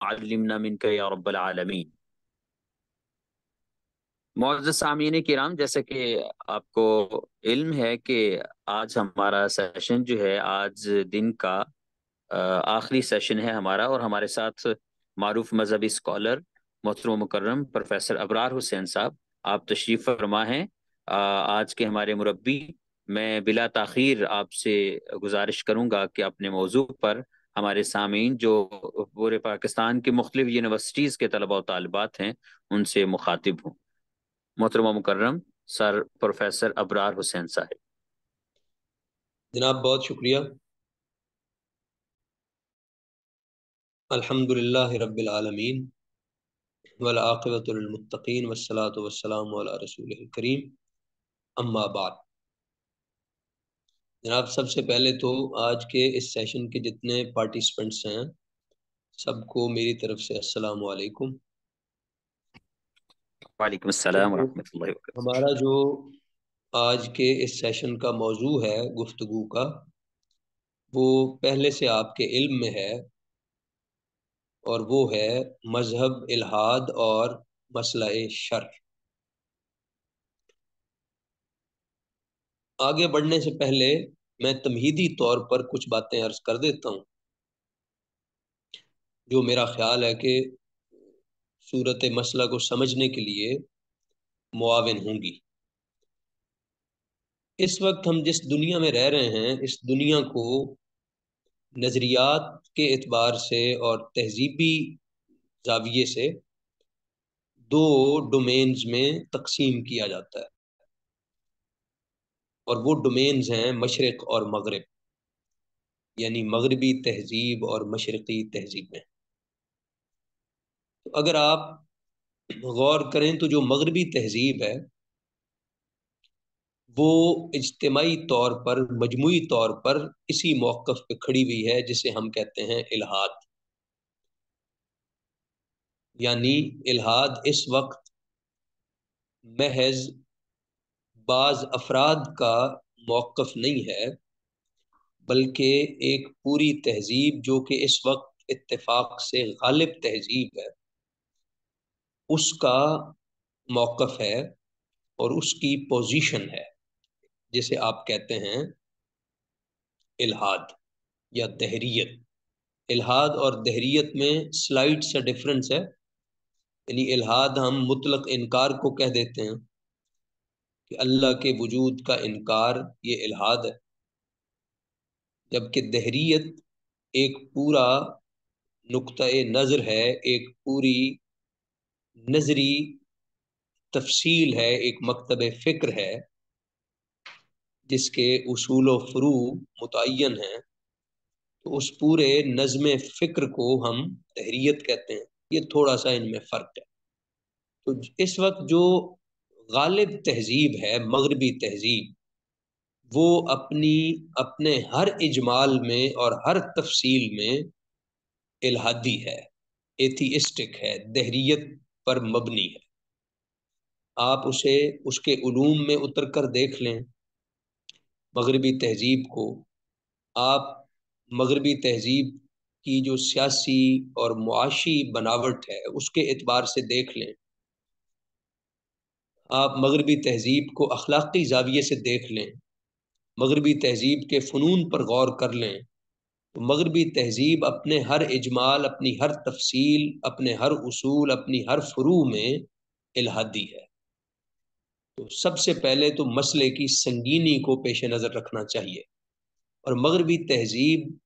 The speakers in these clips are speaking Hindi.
अल्लिमना मिनका या रब्बल मोअज़्ज़ज़ सामीन किराम जैसे कि आपको इल्म है कि आज हमारा सेशन जो है आज दिन का आखिरी सेशन है हमारा और हमारे साथ मारूफ मजहबी स्कॉलर मोहतरम मुकर्रम प्रोफेसर अबरार हुसैन साहब आप तशरीफ़ फरमा हैं आज के हमारे मुरब्बी मैं बिला ताखीर आपसे गुजारिश करूँगा कि अपने मौजू पर हमारे सामीन, जो पूरे पाकिस्तान की मुख्तलिफ़ यूनिवर्सिटीज़ के तलबा तलबात हैं, उनसे मुखातिब हूँ। मोहतरमा मुकर्रम, सर प्रोफेसर अबरार हुसैन साहब। जनाब, बहुत शुक्रिया। अल्हम्दुलिल्लाह रब्बिल आलमीन वल आक़िबतुल वस्सलातु वस्सलामु अला रसूलिल करीम, अम्मा बाद। जनाब सबसे पहले तो आज के इस सेशन के जितने पार्टिसिपेंट्स हैं सबको मेरी तरफ़ से अस्सलाम वालेकुम। वालेकुम अस्सलाम तो हमारा जो आज के इस सेशन का मौजू है गुफ्तगु का वो पहले से आपके इल्म में है और वो है मज़हब इल्हाद और मसला शर। आगे बढ़ने से पहले मैं तमहीदी तौर पर कुछ बातें अर्ज़ कर देता हूँ। जो मेरा ख्याल है कि सूरत मसला को समझने के लिए मुआवन होंगी। इस वक्त हम जिस दुनिया में रह रहे हैं, इस दुनिया को नज़रियात के एतबार से और तहजीबी जाविये से दो डोमेन्स में तकसीम किया जाता है। और वो डोमेन्स हैं मशरक़ और मगरब। यानी मगरबी तहजीब और मशरक़ी तहजीब में। तो अगर आप गौर करें तो जो मगरबी तहजीब है, वो इज्तमाही तौर पर मजमू तौर पर इसी मौक़ पे खड़ी हुई है, जिसे हम कहते हैं इलाहाद। यानी इलाहाद इस वक्त महज बाज अफराद का मौक़ नहीं है, बल्कि एक पूरी तहजीब जो कि इस वक्त इत्तेफाक से गालिब तहजीब है, उसका मौक़ है और उसकी पोजीशन है, जिसे आप कहते हैं इल्हाद या दहरियत। इल्हाद और दहरीत में स्लाइड सा डिफरेंस है, यानी इल्हाद हम मुतलक इनकार को कह देते हैं। कि अल्लाह के वजूद का इनकार ये इलाहाद है। जबकि दहरीत एक पूरा नुक़ नज़र है, एक पूरी नजरी तफसील है, एक मकतब फ़िक्र है, जिसके उसूल फ़रू मुतन हैं तो उस पूरे नज़म फ़िक्र को हम तहरीत कहते हैं। ये थोड़ा सा इनमें फ़र्क है। तो इस वक्त जो गालिब तहजीब है, मगरबी तहजीब, वो अपनी, अपने हर इजमाल में और हर तफसील में इलाहादी है, एथिस्टिक है दहरीत पर मबनी है। आप उसे, उसके उलूम में उतर कर देख लें, मगरबी तहजीब को। आप मगरबी तहजीब की जो सियासी और मुआशी बनावट है, उसके एतबार से देख लें। आप मगरबी तहजीब को अखलाक़ी जाविये से देख लें, मगरबी तहजीब के फ़नून पर गौर कर लें तो मगरबी तहजीब अपने हर इजमाल, अपनी हर तफसील, अपने हर उसूल, अपनी हर फ्रू में इलाहादी है। तो सबसे पहले तो मसले की संगीनी को पेश नज़र रखना चाहिए। और मगरबी तहजीब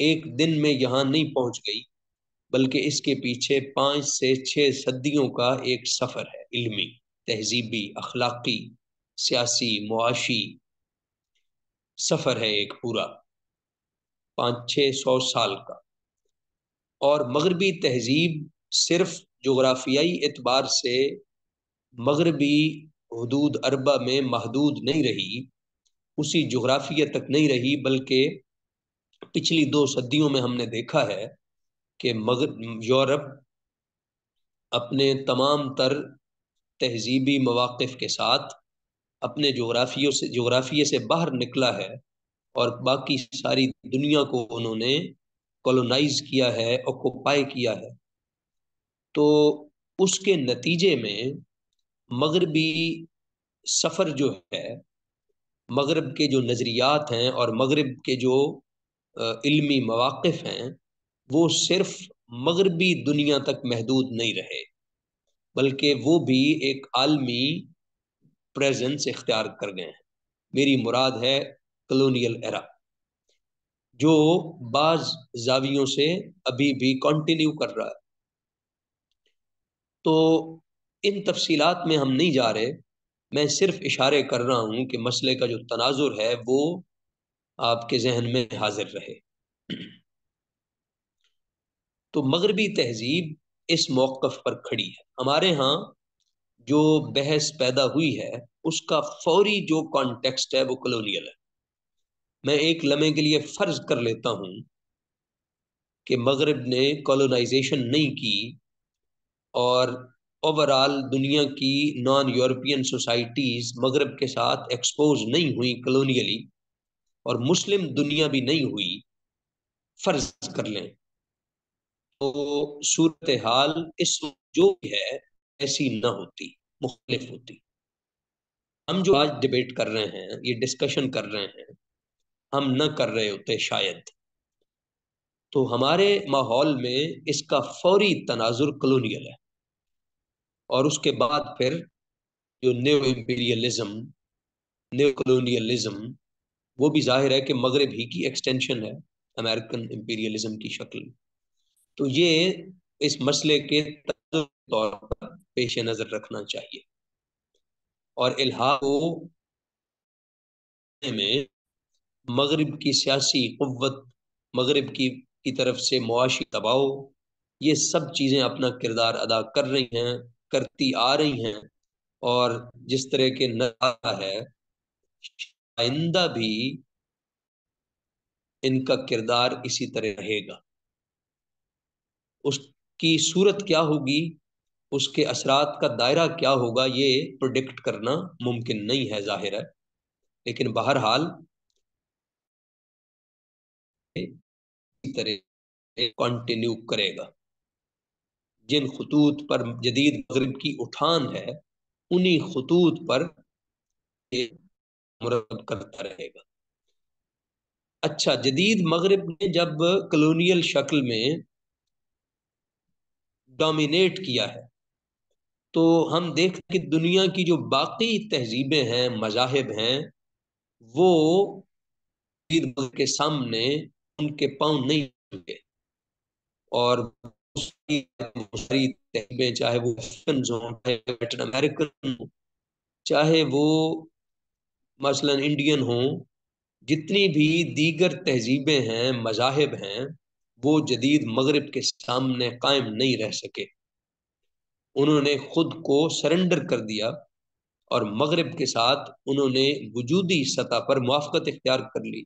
एक दिन में यहाँ नहीं पहुँच गई, बल्कि इसके पीछे पाँच से छः सदियों का एक सफ़र है, इल्मी। तहजीबी, अखलाकी, सियासी, मुआशी सफ़र है एक पूरा पाँच छः सौ साल का। और मगरबी तहजीब सिर्फ़ जोग्राफियाई एतबार से मगरबी हदूद अरबा में महदूद नहीं रही, उसी जोग्राफिया तक नहीं रही, बल्कि पिछली दो सदियों में हमने देखा है कि मगर, यूरोप अपने तमाम तर तहजीबी मवाक़ के साथ अपने जोग्राफियों से, जोग्राफिए से बाहर निकला है और बाकी सारी दुनिया को उन्होंने कॉलोनाइज किया है ऑक्यूपाई किया है। तो उसके नतीजे में मगरबी सफ़र जो है, मगरब के जो नज़रियात हैं और मगरब के जो इल्मी मवाक़ हैं, वो सिर्फ़ मगरबी दुनिया तक महदूद नहीं रहे। बल्कि वो भी एक आलमी प्रेजेंस इख्तियार कर गए हैं। मेरी मुराद है कलोनियल एरा जो बाज जावियों से अभी भी कंटिन्यू कर रहा है। तो इन तफसीलात में हम नहीं जा रहे, मैं सिर्फ़ इशारे कर रहा हूँ कि मसले का जो तनाजुर है वो आपके जहन में हाजिर रहे। तो मगरबी तहजीब इस मौकफ पर खड़ी है। हमारे यहाँ जो बहस पैदा हुई है, उसका फौरी जो कॉन्टेक्स्ट है, वो कलोनियल है। मैं एक लम्हे के लिए फ़र्ज़ कर लेता हूँ कि मगरब ने कॉलोनाइजेशन नहीं की और ओवरऑल दुनिया की नॉन यूरोपियन सोसाइटीज मगरब के साथ एक्सपोज नहीं हुई कलोनियली और मुस्लिम दुनिया भी नहीं हुई, फ़र्ज़ कर लें। तो सूरत हाल इस जो भी है, ऐसी ना होती, मुख्तलिफ़ होती। हम जो आज डिबेट कर रहे हैं, ये डिस्कशन कर रहे हैं, हम न कर रहे होते शायद। तो हमारे माहौल में इसका फौरी तनाजुर कलोनियल है। और उसके बाद फिर जो न्यू इम्पीरियलिज्म न्यू कलोनियलिज्म वो भी ज़ाहिर है कि मगरब ही की एक्सटेंशन है अमेरिकन इम्पीरियलिज्म की शक्ल तो ये इस मसले के तौर पर पेश नज़र रखना चाहिए। और इल्हा में मगरब की सियासी क़वत मगरब की की तरफ़ से मुआशी दबाव, ये सब चीज़ें अपना किरदार अदा कर रही हैं, करती आ रही हैं। और जिस तरह के नज़ारा है, आइंदा भी इनका किरदार इसी तरह रहेगा। उसकी सूरत क्या होगी? उसके असरात का दायरा क्या होगा? ये प्रोडिक्ट करना मुमकिन नहीं है, ज़ाहिर है। लेकिन बहरहाल तरह कंटिन्यू करेगा। जिन खतूत पर जदीद मगरब की उठान है, उन्हीं खतूत पर मुरब करता रहेगा। अच्छा जदीद मगरब ने जब कलोनियल शक्ल में डोमिनेट किया है। तो हम देख कि दुनिया की जो बाकी तहजीबें हैं, मजाहब हैं, वो के सामने उनके पाँव नहीं होंगे। और तहजीबें, चाहे वो लेटिन अमेरिकन हो, चाहे वो मसलन इंडियन हो, जितनी भी दीगर तहजीबें हैं, मजाहब हैं वो जदीद मगरब के सामने कायम नहीं रह सके। उन्होंने खुद को सरेंडर कर दिया और मगरब के साथ उन्होंने वजूदी सतह पर मुआफ़त इख्तियार कर ली।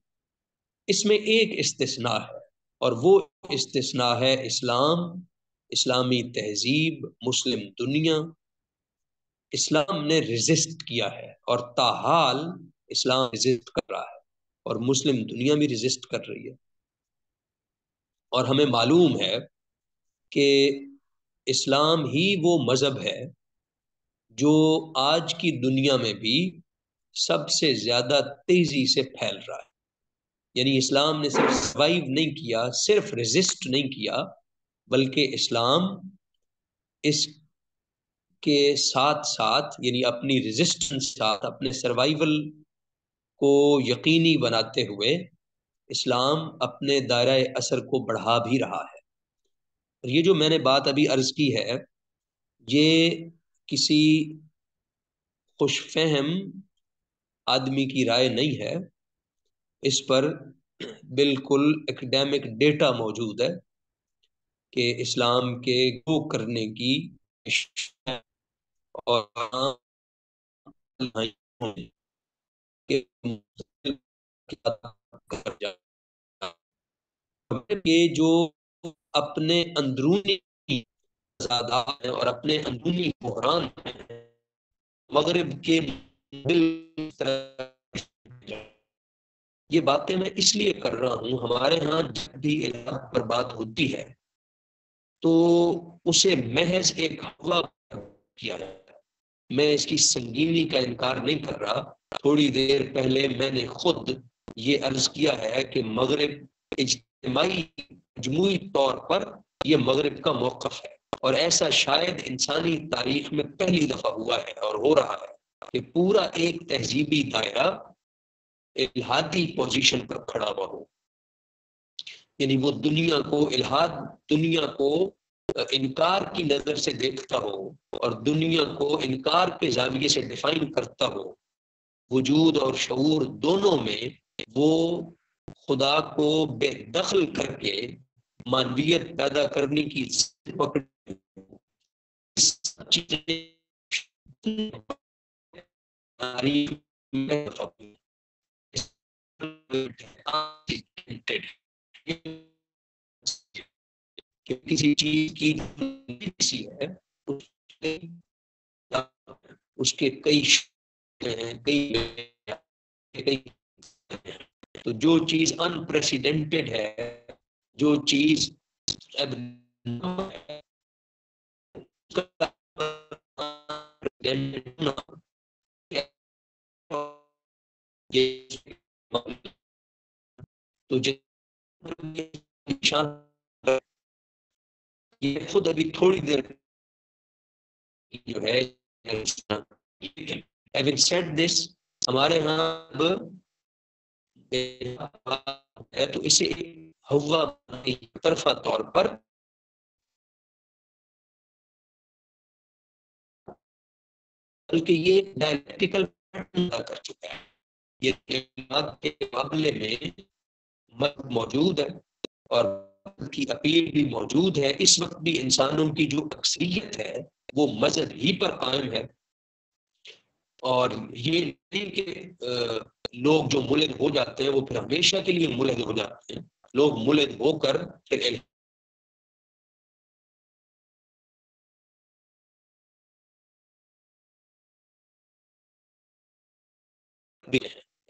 इसमें एक इस्तना है और वो इस्तना है इस्लाम, इस्लामी तहजीब, मुस्लिम दुनिया। इस्लाम ने रिजिस्ट किया है और ताहाल इस्लाम रिजिस्ट कर रहा है और मुस्लिम दुनिया भी रिजिस्ट कर रही है। और हमें मालूम है कि इस्लाम ही वो मज़हब है जो आज की दुनिया में भी सबसे ज़्यादा तेज़ी से फैल रहा है। यानी इस्लाम ने सिर्फ़ सर्वाइव नहीं किया, सिर्फ़ रेजिस्ट नहीं किया, बल्कि इस्लाम इस के साथ साथ यानी अपनी रेजिस्टेंस साथ, अपने सर्वाइवल को यकीनी बनाते हुए इस्लाम अपने दायरा असर को बढ़ा भी रहा है। और ये जो मैंने बात अभी अर्ज़ की है, ये किसी खुशफहम आदमी की राय नहीं है। इस पर बिल्कुल एकेडमिक डेटा मौजूद है कि इस्लाम के गो करने की और ये जो अपने अंदरूनी और अपने अंदरूनी बहरान मगरब के ये बातें मैं इसलिए कर रहा हूँ, हमारे यहाँ जब भी इलाक पर बात होती है तो उसे महज एक हवा किया जाता है। मैं इसकी संगीनी का इनकार नहीं कर रहा। थोड़ी देर पहले मैंने खुद ये अर्ज़ किया है कि मगरब इज्तमाही मजमूई तौर पर यह मगरब का मौकफ है। और ऐसा शायद इंसानी तारीख में पहली दफ़ा हुआ है और हो रहा है कि पूरा एक तहजीबी दायरा इलाहादी पोजीशन पर खड़ा हुआ हो। यानी वो दुनिया को, इलाहाद दुनिया को इनकार की नज़र से देखता हो और दुनिया को इनकार के जाविये से डिफाइन करता हो। वजूद और शूर दोनों में वो खुदा को बेदखल करके मानवीयत पैदा करने की किसी चीज़ की है, उसके कई हैं कई कई तो जो चीज़ अनप्रेसिडेंटेड है, जो चीज़ तो ये खुद अभी थोड़ी देर जो है हमारे यहाँ अब है तो इसे तरफा तौर पर। बल्कि ये डायलेक्टिकल कर चुका है। ये के मामले में मौजूद है और की अपील भी मौजूद है। इस वक्त भी इंसानों की जो अक्सरियत है, वो मज़हब ही पर कायम है। और ये नहीं कि लोग जो मुलद हो जाते हैं, वो फिर हमेशा के लिए मुलद हो जाते हैं। लोग मुलद होकर फिर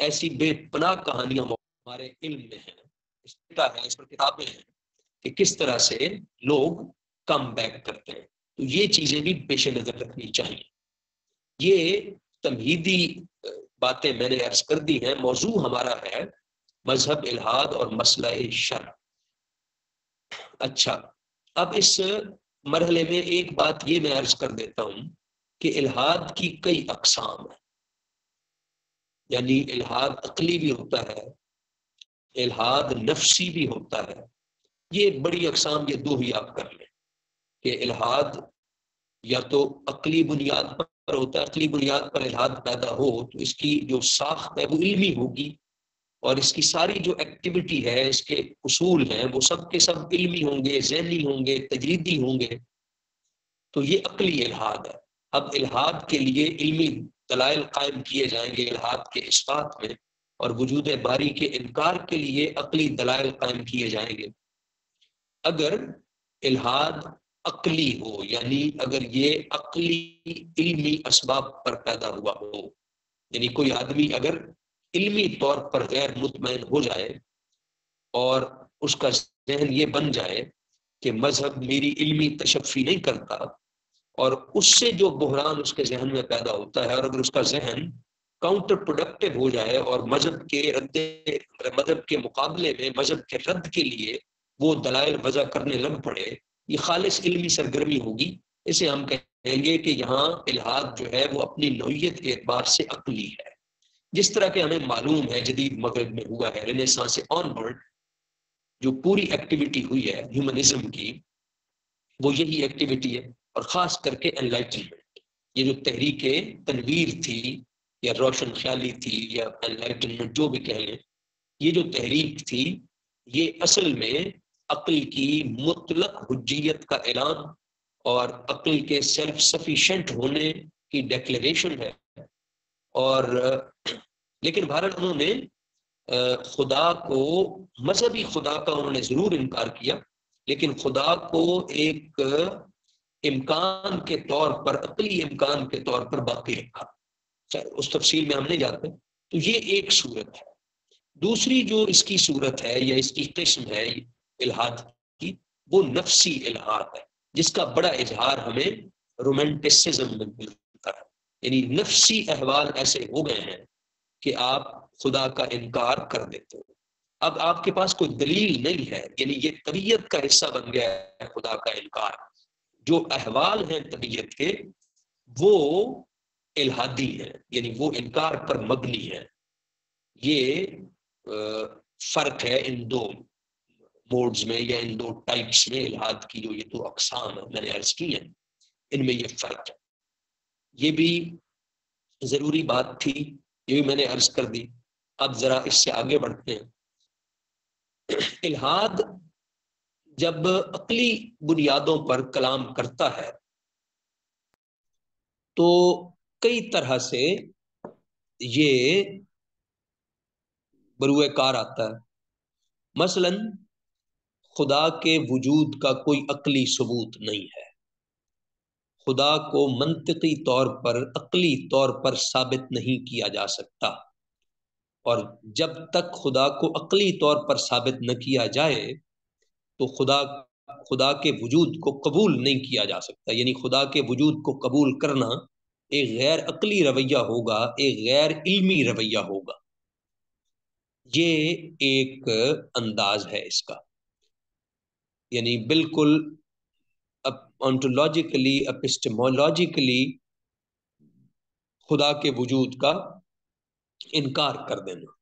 ऐसी बेपनाह कहानियाँ हमारे इल्म में है। इस है, इस पर किताबें हैं कि किस तरह से लोग कम बैक करते हैं। तो ये चीज़ें भी पेश नज़र रखनी चाहिए। ये तमहीदी बातें मैंने अर्ज़ कर दी हैं, मौजू हमारा है मज़हब इलाहाद और मसला शर अच्छा अब इस मरहले में एक बात ये मैं अर्ज़ कर देता हूँ कि इलाहाद की कई अकसाम है। यानी इलाहाद अकली भी होता है, इलाहाद नफसी भी होता है। ये बड़ी अकसाम, ये दो ही आप कर लें कि इलाहाद या तो अकली बुनियाद पर होता है अकली बुनियाद पर इलाहाद पैदा हो तो इसकी जो साख्त है वो इल्मी होगी और इसकी सारी जो एक्टिविटी है, इसके उसूल हैं, वो सब के सब इल्मी होंगे, जहनी होंगे, तजरीदी होंगे। तो ये अकली इलाहाद है। अब इलाहाद के लिए इलमी दलाइल कायम किए जाएँगे इलाहाद के इस में और वजूद बारी के इनकार के लिए अकली दलाइल कायम किए जाएँगे। अगर इलाहाद अकली हो, यानी अगर ये अकली इल्मी इसबाब पर पैदा हुआ हो, यानी कोई आदमी अगर इल्मी तौर पर गैर मुतमैन हो जाए और उसका जहन ये बन जाए कि मज़हब मेरी इल्मी तशफ़ी नहीं करता और उससे जो बहरान उसके जहन में पैदा होता है और अगर उसका जहन काउंटर प्रोडक्टिव हो जाए और मज़हब के रद्द मज़हब के मुकाबले में मज़हब के रद्द के लिए वो दलाइल वजह करने लग पड़े ये खालिश इल्मी सरगर्मी होगी। इसे हम कहेंगे कि यहाँ इलाहाद जो है वो अपनी नोयत के अतबार से अकली है। जिस तरह के हमें मालूम है, जदीद मगरब में हुआ है रेनेसा से ऑनवर्ड जो पूरी एक्टिविटी हुई है ह्यूमनिज्म की, वो यही एक्टिविटी है, और ख़ास करके एनलाइटनमेंट ये जो तहरीक, तनवीर थी, या रोशन ख्याली थी, या एनलाइटनमेंट जो भी कह लें, ये जो तहरीक थी, ये असल में अक्ल की मुतलक हजियत का ऐलान और अक्ल के सेल्फ सफिशेंट होने की डेक्लेरेशन है। और, लेकिन भारत उन्होंने खुदा को, मजहबी खुदा का उन्होंने ज़रूर इनकार किया, लेकिन खुदा को एक इम्कान के तौर पर, अकली इम्कान के तौर पर बाकी रखा। उस तफसील में हम नहीं जाते। तो ये एक सूरत है। दूसरी जो इसकी सूरत है या इसकी किस्म है इलाहाद की, वो नफसी इलाहाद है, जिसका बड़ा इजहार हमें रोमांटिसिज्म में मिलता है। यानी नफसी अहवाल ऐसे हो गए हैं कि आप खुदा का इनकार कर देते हो। अब आपके पास कोई दलील नहीं है, यानी ये तबीयत का हिस्सा बन गया है खुदा का इनकार। जो अहवाल हैं तबीयत के, वो इलाहादी है, यानी वो इनकार पर मबनी है। ये फ़र्क है इन दो मोड्स में या इन दो टाइप्स में इलाहाद की जो ये दो अकसाम है, मैंने अर्ज़ की है, इनमें ये फ़र्क है। ये भी ज़रूरी बात थी, ये भी मैंने अर्ज़ कर दी। अब जरा इससे आगे बढ़ते हैं। इलाहाद जब अकली बुनियादों पर कलाम करता है तो कई तरह से ये बरुए कार आता है। मसलन खुदा के वजूद का कोई अकली सबूत नहीं है। खुदा को मंतकी तौर पर, अकली तौर पर साबित नहीं किया जा सकता। और जब तक खुदा को अकली तौर पर साबित न किया जाए तो खुदा खुदा के वजूद को कबूल नहीं किया जा सकता। यानी खुदा के वजूद को कबूल करना एक गैर अकली रवैया होगा, एक गैर इल्मी रवैया होगा। ये एक अंदाज है इसका। यानी बिल्कुल ऑन्टोलॉजिकली अपिस्टमोलॉजिकली खुदा के वजूद का इनकार कर देना।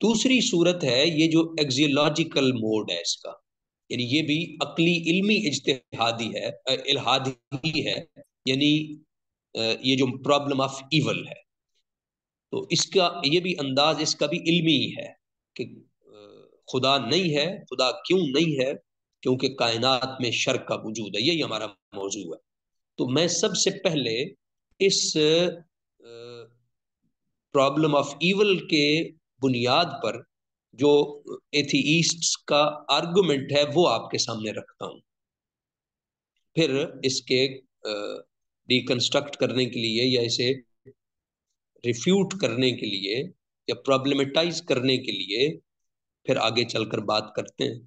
दूसरी सूरत है ये जो एक्जियोलॉजिकल मोड है इसका। यानी ये भी अकली इल्मी इजतहादी है इल्हादी है यानी ये जो प्रॉब्लम ऑफ़ इवल है। तो इसका, ये भी अंदाज इसका भी इल्मी है कि खुदा नहीं है, खुदा क्यों नहीं है? क्योंकि कायनात में शर का वजूद है, यही हमारा मौजू है। तो मैं सबसे पहले इस प्रॉब्लम ऑफ़ ईवल के बुनियाद पर जो एथीईस्ट्स का आर्गुमेंट है, वो आपके सामने रखता हूँ। फिर इसके डिकंस्ट्रक्ट करने के लिए या इसे रिफ्यूट करने के लिए या प्रॉब्लमेटाइज करने के लिए फिर आगे चलकर बात करते हैं।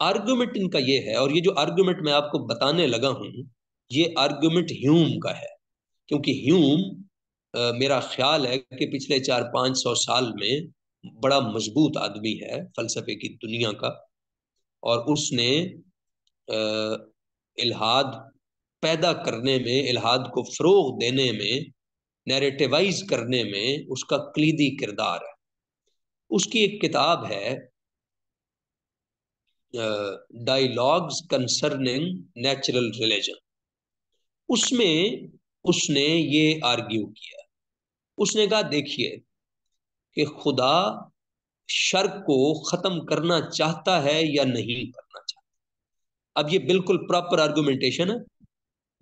आर्गुमेंट इनका ये है, और ये जो आर्गुमेंट मैं आपको बताने लगा हूँ, ये आर्गुमेंट ह्यूम का है। क्योंकि ह्यूम मेरा ख्याल है कि पिछले चार पाँच सौ साल में बड़ा मज़बूत आदमी है फलसफे की दुनिया का, और उसने इल्हाद पैदा करने में, इलाहाद को फरोग देने में नैरेटिवाइज करने में उसका कलीदी किरदार है। उसकी एक किताब है डायलॉग्स कंसर्निंग नेचुरल रिलीजन उसमें उसने ये आर्ग्यू किया। उसने कहा, देखिए, कि खुदा शर को खत्म करना चाहता है या नहीं करना चाहता। अब ये बिल्कुल प्रॉपर आर्गुमेंटेशन है।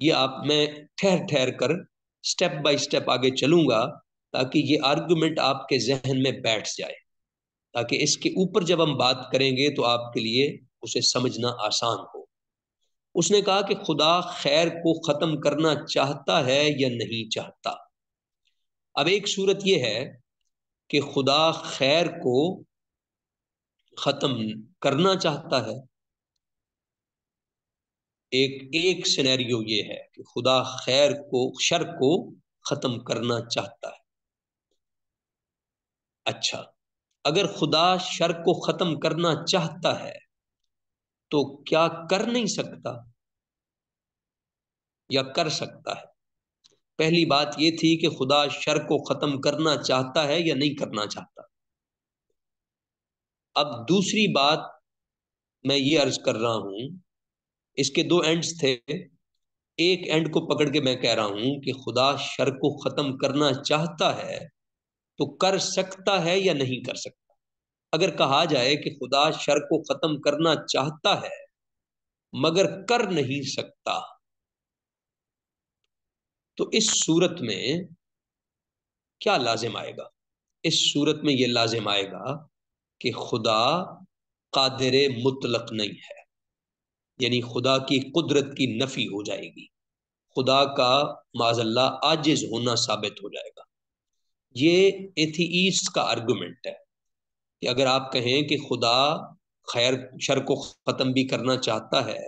ये आप, मैं ठहर ठहर कर स्टेप बाय स्टेप आगे चलूँगा ताकि ये आर्गुमेंट आपके जहन में बैठ जाए। ताकि इसके ऊपर जब हम बात करेंगे तो आपके लिए उसे समझना आसान हो। उसने कहा कि खुदा खैर को खत्म करना चाहता है या नहीं चाहता? अब एक सूरत यह है कि खुदा खैर को खत्म करना चाहता है। एक एक सिनेरियो ये है कि खुदा खैर को शर को खत्म करना चाहता है। अच्छा अगर खुदा शर को खत्म करना चाहता है तो क्या कर नहीं सकता? या कर सकता है? पहली बात यह थी कि खुदा शर को खत्म करना चाहता है या नहीं करना चाहता? अब दूसरी बात मैं ये अर्ज़ कर रहा हूँ, इसके दो एंड्स थे। एक एंड को पकड़ के मैं कह रहा हूँ कि खुदा शर को खत्म करना चाहता है तो कर सकता है या नहीं कर सकता? अगर कहा जाए कि खुदा शर को खत्म करना चाहता है, मगर कर नहीं सकता तो इस सूरत में क्या लाजिम आएगा? इस सूरत में यह लाजिम आएगा कि खुदा कादिर मुतलक नहीं है। यानी खुदा की कुदरत की नफी हो जाएगी। खुदा का माजल्ला आजिज होना साबित हो जाएगा। ये एथीईस्ट का आर्गुमेंट है कि अगर आप कहें कि खुदा खैर, शर को ख़त्म भी करना चाहता है,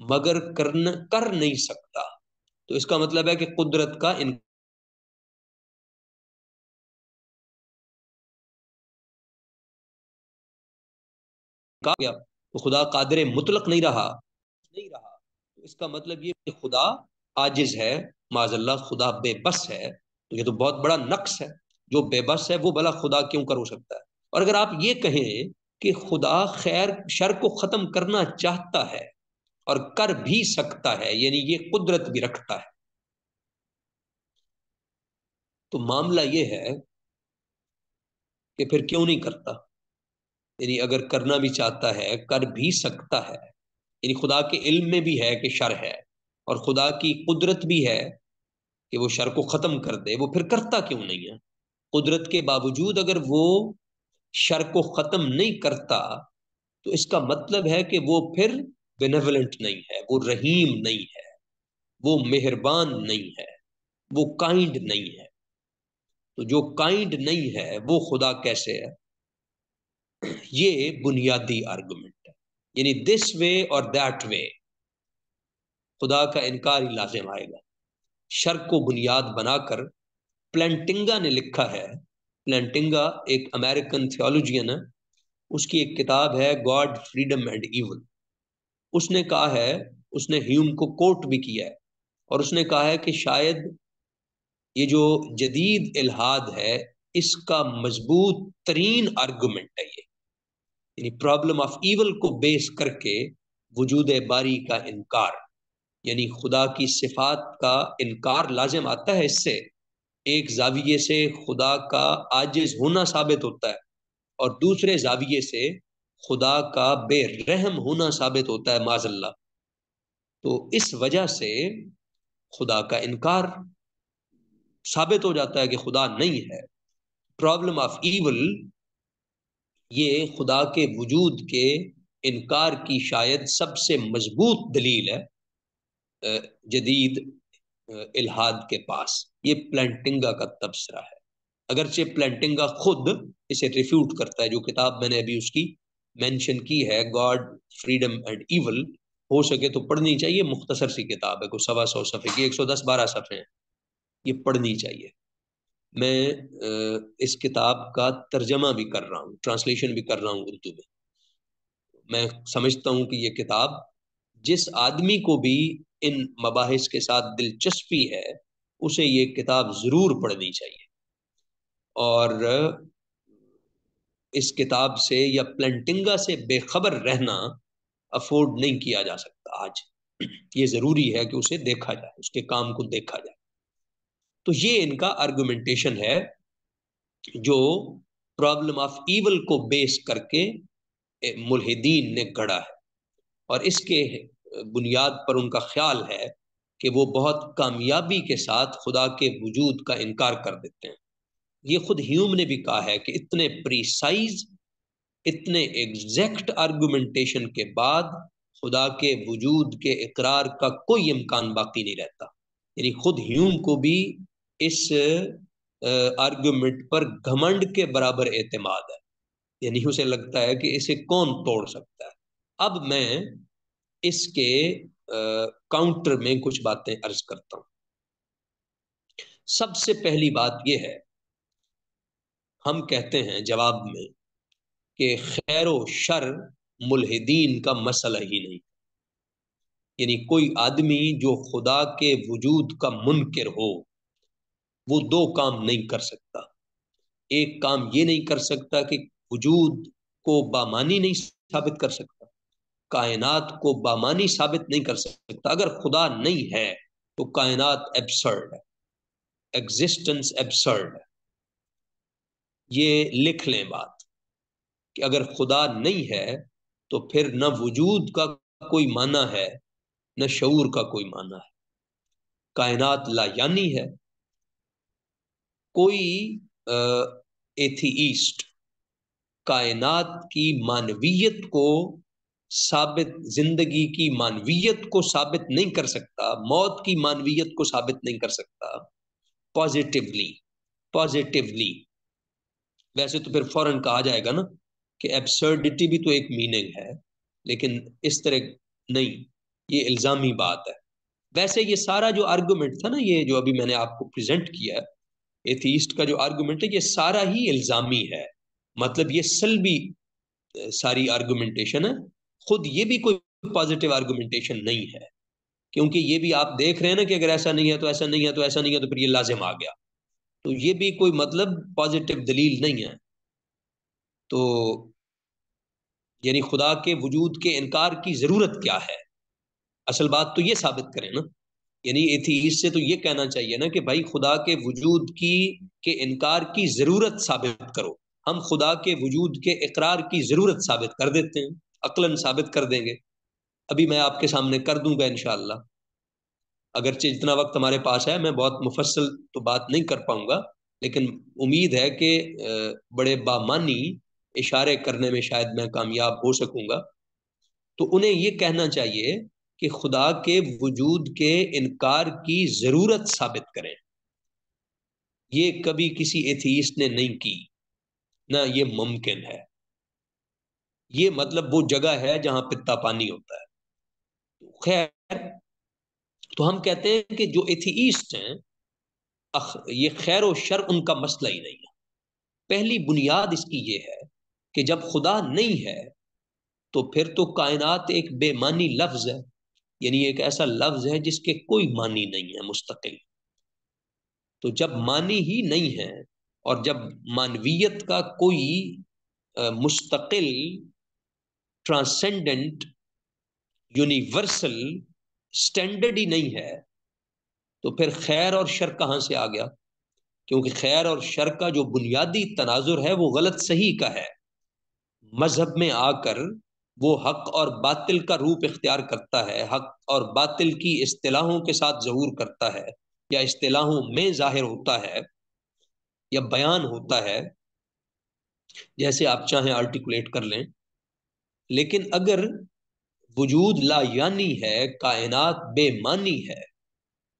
मगर करना, कर नहीं सकता तो इसका मतलब है कि कुदरत का इन गया तो खुदा कादर मुतलक नहीं रहा नहीं रहा। तो इसका मतलब ये कि खुदा आजिज है माजल्ला खुदा बेबस है तो ये तो बहुत बड़ा नक्स है। जो बेबस है, वो भला खुदा क्यों कर सकता है? और अगर आप ये कहें कि खुदा खैर, शर को खत्म करना चाहता है और कर भी सकता है, यानी ये कुदरत भी रखता है तो मामला ये है कि फिर क्यों नहीं करता? यानी अगर करना भी चाहता है, कर भी सकता है, यानी खुदा के इल्म में भी है कि शर है और खुदा की कुदरत भी है कि वो शर को ख़त्म कर दे, वो फिर करता क्यों नहीं है? कुदरत के बावजूद अगर वो शर को ख़त्म नहीं करता तो इसका मतलब है कि वो फिर बेनेवलेंट नहीं है, वो रहीम नहीं है, वो मेहरबान नहीं है, वो काइंड नहीं है। तो जो काइंड नहीं है, वो खुदा कैसे है? ये बुनियादी आर्गुमेंट है। यानी दिस वे और दैट वे खुदा का इनकार ही लाजिम आएगा। शर को बुनियाद बनाकर प्लेंटिंगा ने लिखा है। प्लेंटिंगा एक अमेरिकन थियोलॉजियन है। उसकी एक किताब है गॉड फ्रीडम एंड इवल उसने कहा है, उसने ह्यूम को कोट भी किया है और उसने कहा है कि शायद ये जो जदीद इलाहाद है, इसका मज़बूत तरीन आर्गुमेंट है ये। यानी प्रॉब्लम ऑफ़ ईवल को बेस करके वजूद बारी का इनकार। यानी खुदा की सिफात का इनकार लाजिम आता है इससे, एक जाविये से खुदा का आजिज होना साबित होता है और दूसरे जाविये से खुदा का बेरहम होना साबित होता है माजल्ला तो इस वजह से खुदा का इनकार साबित हो जाता है कि खुदा नहीं है। प्रॉब्लम ऑफ़ ईवल, ये खुदा के वजूद के इनकार की शायद सबसे मज़बूत दलील है। जदीद इल्हाद के पास। ये प्लेंटिंगा का तबसरा है। अगरचे प्लेंटिंगा खुद इसे रिफ्यूट करता है। जो किताब मैंने अभी उसकी मेंशन की है, गॉड, फ्रीडम एंड इवल हो सके तो पढ़नी चाहिए। मुख्तसर सी किताब है, कोई सवा सौ सफ़े की, एक सौ दस बारह सफ़े हैं। ये पढ़नी चाहिए। मैं इस किताब का तर्जमा भी कर रहा हूँ, ट्रांसलेशन भी कर रहा हूँ उर्दू में। मैं समझता हूँ कि ये किताब जिस आदमी को भी इन मबाहिस के साथ दिलचस्पी है, उसे ये किताब ज़रूर पढ़नी चाहिए। और इस किताब से या प्लेंटिंगा से बेखबर रहना अफोर्ड नहीं किया जा सकता आज। ये ज़रूरी है कि उसे देखा जाए, उसके काम को देखा जाए। तो ये इनका आर्गुमेंटेशन है, जो प्रॉब्लम ऑफ़ ईवल को बेस करके मुलहिदीन ने गढ़ा है। और इसके बुनियाद पर उनका ख्याल है कि वो बहुत कामयाबी के साथ खुदा के वजूद का इनकार कर देते हैं। ये खुद ह्यूम ने भी कहा है कि इतने प्रीसाइज इतने एग्जैक्ट आर्गुमेंटेशन के बाद खुदा के वजूद के इकरार का कोई इम्कान बाकी नहीं रहता। यानी खुद ह्यूम को भी इस आर्गुमेंट पर घमंड के बराबर एतमाद है। यानी उसे लगता है कि इसे कौन तोड़ सकता है। अब मैं इसके काउंटर में कुछ बातें अर्ज़ करता हूँ। सबसे पहली बात यह है, हम कहते हैं जवाब में कि खैर शर मुलहिदीन का मसला ही नहीं। यानी कोई आदमी जो खुदा के वजूद का मुनकर हो, वो दो काम नहीं कर सकता। एक काम ये नहीं कर सकता कि वजूद को बामानी नहीं साबित कर सकता। कायनात को बामानी साबित नहीं कर सकता। अगर खुदा नहीं है तो कायनात एब्सर्ड है। एग्जिस्टेंस एब्सर्ड है। ये लिख लें बात कि अगर खुदा नहीं है तो फिर न वजूद का कोई माना है, न शूर का कोई माना है। कायनात लायानी है। कोई एथीस्ट कायनात की मानवीयत को साबित ज़िंदगी की मानवीयत को साबित नहीं कर सकता, मौत की मानवीयत को साबित नहीं कर सकता पॉजिटिवली पॉजिटिवली वैसे तो फिर फ़ौरन कहा जाएगा ना कि एब्सर्डिटी भी तो एक मीनिंग है, लेकिन इस तरह नहीं, ये इल्ज़ामी बात है। वैसे ये सारा जो आर्गुमेंट था ना, ये जो अभी मैंने आपको प्रेजेंट किया है एथीस्ट का जो आर्गुमेंट है, ये सारा ही इल्ज़ामी है। मतलब ये सलबी सारी आर्गुमेंटेशन है। खुद ये भी कोई पॉजिटिव आर्गुमेंटेशन नहीं है। क्योंकि ये भी आप देख रहे हैं ना कि अगर ऐसा नहीं है तो ऐसा नहीं है तो ऐसा नहीं है तो फिर ये लाजिम आ गया। तो ये भी कोई मतलब पॉजिटिव दलील नहीं है। तो यानी खुदा के वजूद के इनकार की ज़रूरत क्या है? असल बात तो ये साबित करें ना। यानी एथीस से तो ये कहना चाहिए ना कि भाई खुदा के वजूद की, के इनकार की ज़रूरत साबित करो। हम खुदा के वजूद के इकरार की ज़रूरत साबित कर देते हैं। अकलन साबित कर देंगे। अभी मैं आपके सामने कर दूँगा इनशाला अगरचे जितना वक्त हमारे पास है, मैं बहुत मुफसल तो बात नहीं कर पाऊँगा, लेकिन उम्मीद है कि बड़े बामानी इशारे करने में शायद मैं कामयाब हो सकूँगा। तो उन्हें ये कहना चाहिए कि खुदा के वजूद के इनकार की ज़रूरत साबित करें। ये कभी किसी एथीस्ट ने नहीं की, ना ये मुमकिन है। ये मतलब वो जगह है जहाँ पिता पानी होता है। खैर तो हम कहते हैं कि जो एथीस्ट हैं ये खैर और शर उनका मसला ही नहीं है। पहली बुनियाद इसकी ये है कि जब खुदा नहीं है तो फिर तो कायनात एक बेमानी लफ्ज है, यानी एक ऐसा लफ्ज है जिसके कोई मानी नहीं है, मुस्तकिल। तो जब मानी ही नहीं है और जब मानवीयत का कोई मुस्तकिल ट्रांसेंडेंट यूनिवर्सल स्टैंडर्ड ही नहीं है तो फिर खैर और शर कहाँ से आ गया? क्योंकि खैर और शर का जो बुनियादी तनाजुर है, वो गलत सही का है। मज़हब में आकर वो हक और बातिल का रूप इख्तियार करता है, हक और बातिल की इस्तेलाहों के साथ जहूर करता है, या इस्तेलाहों में ज़ाहिर होता है, या बयान होता है। जैसे आप चाहें आर्टिकुलेट कर लें। लेकिन अगर वजूद ला यानी है, कायनात बेमानी है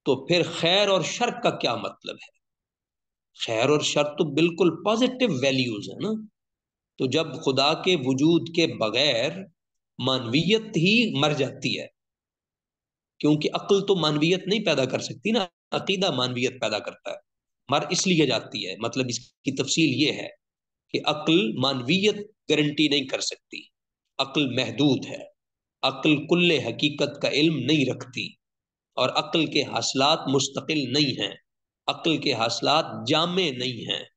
तो फिर खैर और शर का क्या मतलब है? खैर और शर तो बिल्कुल पॉजिटिव वैल्यूज़ है ना। तो जब खुदा के वजूद के बगैर मानवीयत ही मर जाती है, क्योंकि अक्ल तो मानवीयत नहीं पैदा कर सकती ना, अकीदा मानवीयत पैदा करता है। मर इसलिए जाती है मतलब इसकी तफसील ये है कि अक्ल मानवीयत गारंटी नहीं कर सकती। अक्ल महदूद है। अक्ल कुल्ले हकीकत का इल्म नहीं रखती और अक्ल के हासलात मुस्तकिल नहीं हैं। अक्ल के हासलात जामे नहीं हैं।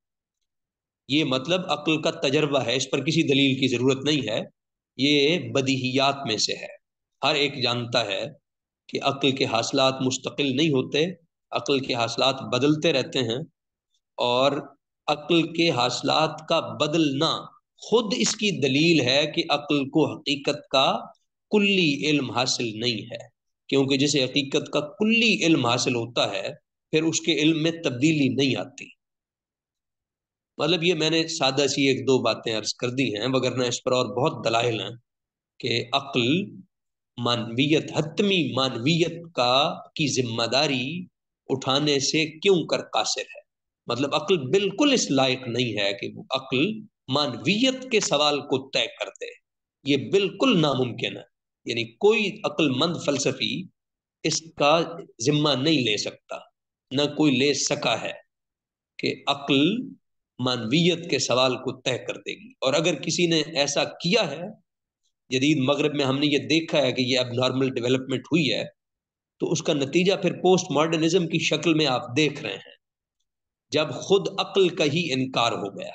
ये मतलब अक्ल का तजर्बा है, इस पर किसी दलील की ज़रूरत नहीं है। ये बदीहियात में से है। हर एक जानता है कि अक्ल के हासलात मुस्तकिल नहीं होते, अक्ल के हासलात बदलते रहते हैं और अक्ल के हासलात का बदलना खुद इसकी दलील है कि अक्ल को हकीकत का कुल्ली इल्म हासिल नहीं है। क्योंकि जिसे हकीकत का कुल्ली इल्म हासिल होता है, फिर उसके इल्म में तब्दीली नहीं आती। मतलब ये मैंने सादा सी एक दो बातें अर्ज़ कर दी हैं वगरना इस पर और बहुत दलाइल हैं कि अक्ल मानवीयत, हतमी मानवीयत का, की ज़िम्मेदारी उठाने से क्यों कर कासिर है? मतलब अक्ल बिल्कुल इस लायक नहीं है कि वो अक्ल मानवीयत के सवाल को तय कर दे ये बिल्कुल नामुमकिन है। यानी कोई अक्लमंद फलसफी इसका जिम्मा नहीं ले सकता। न कोई ले सका है कि अक्ल मानवीयत के सवाल को तय कर देगी। और अगर किसी ने ऐसा किया है जदीद मगरब में हमने ये देखा है कि ये अब नॉर्मल डेवलपमेंट हुई है तो उसका नतीजा फिर पोस्ट मॉडर्निज्म की शक्ल में आप देख रहे हैं। जब खुद अक्ल का ही इनकार हो गया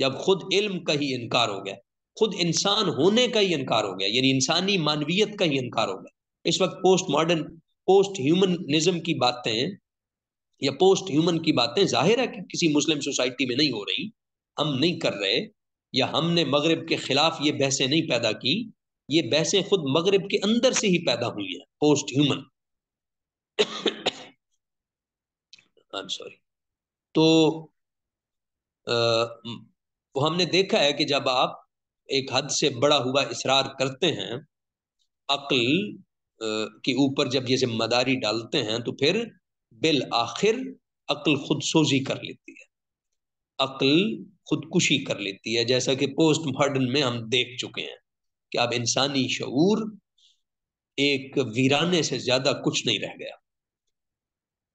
जब खुद इल्म का ही इनकार हो गया खुद इंसान होने का ही इनकार हो गया यानी इंसानी मानवीयत का ही इनकार हो गया। इस वक्त पोस्ट मॉडर्न पोस्ट ह्यूमनिज्म की बातें या पोस्ट ह्यूमन की बातें ज़ाहिर है कि किसी मुस्लिम सोसाइटी में नहीं हो रही हम नहीं कर रहे या हमने मगरब के खिलाफ ये बहसें नहीं पैदा की ये बहसें खुद मगरब के अंदर से ही पैदा हुई हैं पोस्ट ह्यूमन सॉरी तो आ, वो हमने देखा है कि जब आप एक हद से बड़ा हुआ इसरार करते हैं, अक्ल के ऊपर जब ये ज़िम्मेदारी डालते हैं तो फिर बिल आखिर अक्ल खुद सोजी कर लेती है। अक्ल खुदकुशी कर लेती है, जैसा कि पोस्ट मॉडर्न में हम देख चुके हैं कि अब इंसानी शूर एक वीराने से ज़्यादा कुछ नहीं रह गया।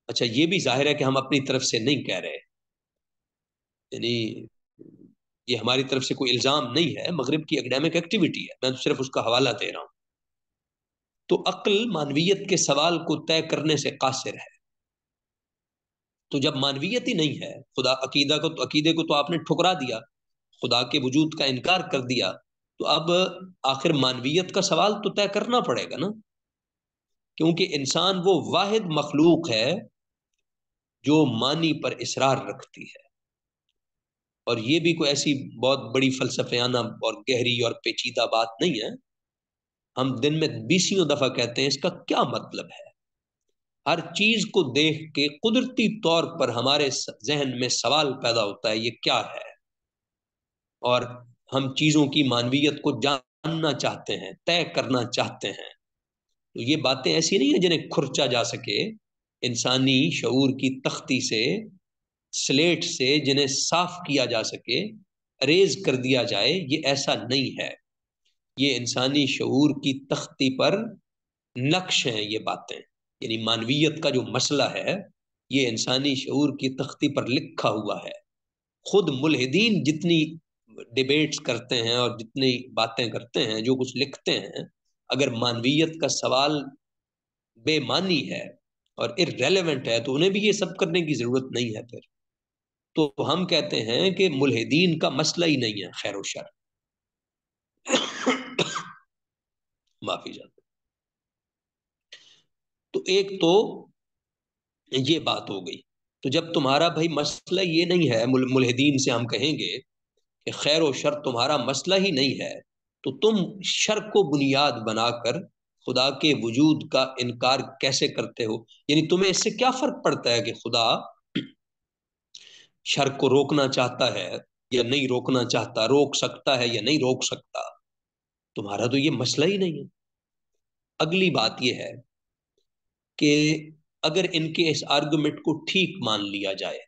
अच्छा ये भी ज़ाहिर है कि हम अपनी तरफ़ से नहीं कह रहे। यानी ये हमारी तरफ़ से कोई इल्ज़ाम नहीं है, मगरब की एकेडमिक एक्टिविटी है। मैं तो सिर्फ़ उसका हवाला दे रहा हूँ। तो अक्ल मानवीयत के सवाल को तय करने से कासिर है। तो जब मानवीयत ही नहीं है, खुदा अकीदा को तो अकीदे को तो आपने ठुकरा दिया, खुदा के वजूद का इनकार कर दिया तो अब आखिर मानवीयत का सवाल तो तय करना पड़ेगा ना। क्योंकि इंसान वो वाहिद मखलूक है जो मानी पर इसरार रखती है। और ये भी कोई ऐसी बहुत बड़ी फलसफियाना और गहरी और पेचीदा बात नहीं है। हम दिन में बीसियों दफ़ा कहते हैं, इसका क्या मतलब है? हर चीज़ को देख के कुदरती तौर पर हमारे जहन में सवाल पैदा होता है, ये क्या है? और हम चीज़ों की मानवीयत को जानना चाहते हैं, तय करना चाहते हैं। तो ये बातें ऐसी नहीं है जिन्हें खुर्चा जा सके। इंसानी शूर की तख्ती से स्लेट से जिन्हें साफ़ किया जा सके, अरेज कर दिया जाए, ये ऐसा नहीं है। ये इंसानी शूर की तख्ती पर नक्श हैं ये बातें। यानी मानवीयत का जो मसला है, ये इंसानी शूर की तख्ती पर लिखा हुआ है। खुद मुलहदीन जितनी डिबेट्स करते हैं और जितनी बातें करते हैं, जो कुछ लिखते हैं, अगर मानवीयत का सवाल बेमानी है और इरेलीवेंट है तो उन्हें भी ये सब करने की ज़रूरत नहीं है फिर। तो हम कहते हैं कि मुलहदीन का मसला ही नहीं है खैर शर। माफ़ी जाते तो एक तो ये बात हो गई। तो जब तुम्हारा भाई मसला ये नहीं है मुल, मुलहदीन से हम कहेंगे कि खैर शर तुम्हारा मसला ही नहीं है तो तुम शर को बुनियाद बनाकर खुदा के वजूद का इनकार कैसे करते हो? यानी तुम्हें इससे क्या फ़र्क पड़ता है कि खुदा शर को रोकना चाहता है या नहीं रोकना चाहता, रोक सकता है या नहीं रोक सकता, तुम्हारा तो ये मसला ही नहीं है। अगली बात यह है कि अगर इनके इस आर्गुमेंट को ठीक मान लिया जाए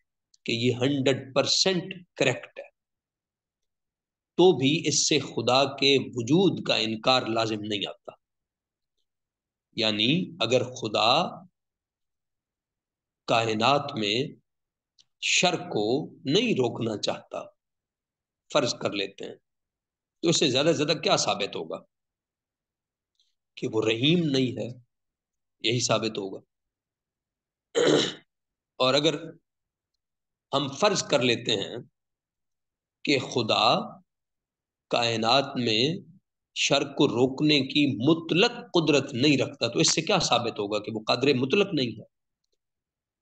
कि ये हंड्रेड परसेंट करेक्ट है तो भी इससे खुदा के वजूद का इनकार लाजिम नहीं आता। यानी अगर खुदा कायनात में शर को नहीं रोकना चाहता। फ़र्ज़ कर लेते हैं। तो इससे ज़्यादा ज़्यादा क्या साबित होगा? कि वो रहीम नहीं है, यही साबित होगा। और अगर हम फ़र्ज़ कर लेते हैं कि खुदा कायनात में शर को रोकने की मुतलक कुदरत नहीं रखता तो इससे क्या साबित होगा कि वो कादर मुतलक नहीं है?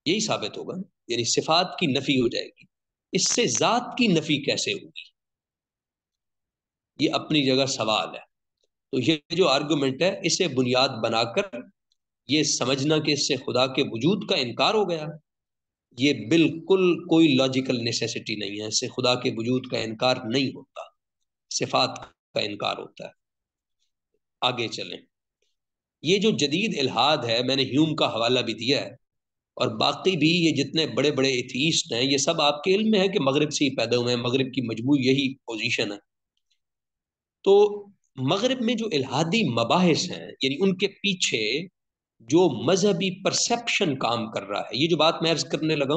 यही साबित होगा, यानी सिफात की नफी हो जाएगी। इससे जात की नफी कैसे होगी? ये अपनी जगह सवाल है। तो ये जो आर्गुमेंट है, इसे बुनियाद बनाकर ये समझना कि इससे खुदा के वजूद का इनकार हो गया। ये बिल्कुल कोई लॉजिकल नेसेसिटी नहीं है। इससे खुदा के वजूद का इनकार नहीं होता। सिफात का इनकार होता है। आगे चलें। ये जो जदीद इलाहाद है, मैंने ह्यूम का हवाला भी दिया है और बाकी भी ये जितने बड़े बड़े एथीस्ट हैं, ये सब आपके इल्म में है कि मगरब से ही पैदा हुए हैं, मगरब की मजमू यही पोजीशन है। तो मगरब में जो इलाहादी मबाहिस हैं, यानी उनके पीछे जो मजहबी परसेप्शन काम कर रहा है, ये जो बात मैं अर्ज़ करने लगा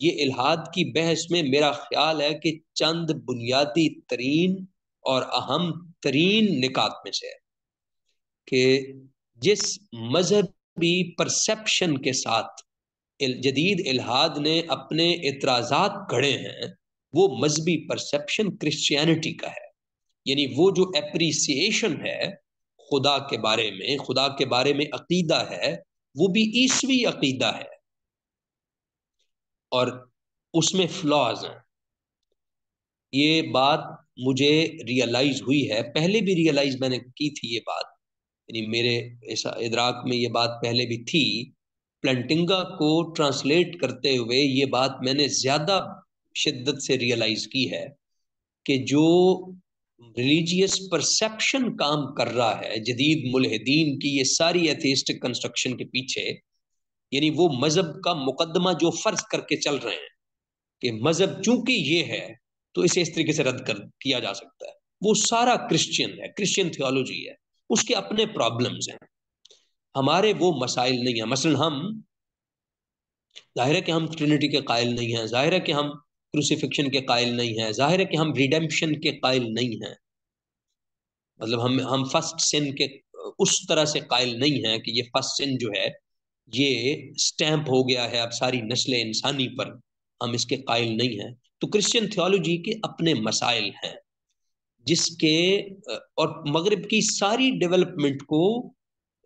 ये इलाहाद की बहस में मेरा ख्याल है कि चंद बुनियादी तरीन और अहम तरीन निकात में से है कि जिस मजहबी परसेप्शन के साथ जदीद इलाहाद ने अपने इतराज़ात गढ़े हैं, वो मजहबी परसेप्शन क्रिश्चियनिटी का है। यानी वो जो एप्रिसिएशन है खुदा के बारे में, खुदा के बारे में अकीदा है, वो भी ईसवी अकीदा है। और उसमें फ्लॉज हैं। ये बात मुझे रियलाइज़ हुई है। पहले भी रियलाइज़ मैंने की थी ये बात। यानी मेरे ऐसा इदराक में ये बात पहले भी थी। प्लेंटिंगा को ट्रांसलेट करते हुए ये बात मैंने ज़्यादा शिद्दत से रियलाइज़ की है कि जो रिलीजियस परसेप्शन काम कर रहा है, जदीद मुलहदीन की ये सारी एथिस्टिक कंस्ट्रक्शन के पीछे, यानी वो मज़हब का मुकदमा जो फ़र्ज़ करके चल रहे हैं कि मज़हब चूँकि ये है तो इसे इस तरीके से रद्द कर किया जा सकता है। वो सारा क्रिश्चियन है क्रिश्चियन थियोलॉजी है, उसके अपने प्रॉब्लम्स हैं। हमारे वो मसाइल नहीं है। मसलन हम, ज़ाहिर है कि हम ट्रिनिटी के कायल नहीं हैं, ज़ाहिर है कि हम क्रूसिफिक्शन के कायल नहीं हैं, ज़ाहिर है कि हम रिडेम्पशन के कायल नहीं हैं। मतलब हम हम फ़र्स्ट सिन के, उस तरह से कायल नहीं हैं कि ये फ़र्स्ट सिन जो है, ये स्टैंप हो गया है अब सारी नस्ल इंसानी पर, हम इसके कायल नहीं हैं। तो क्रिश्चियन थियोलॉजी के अपने मसाइल हैं, जिसके और मगरब की सारी डेवलपमेंट को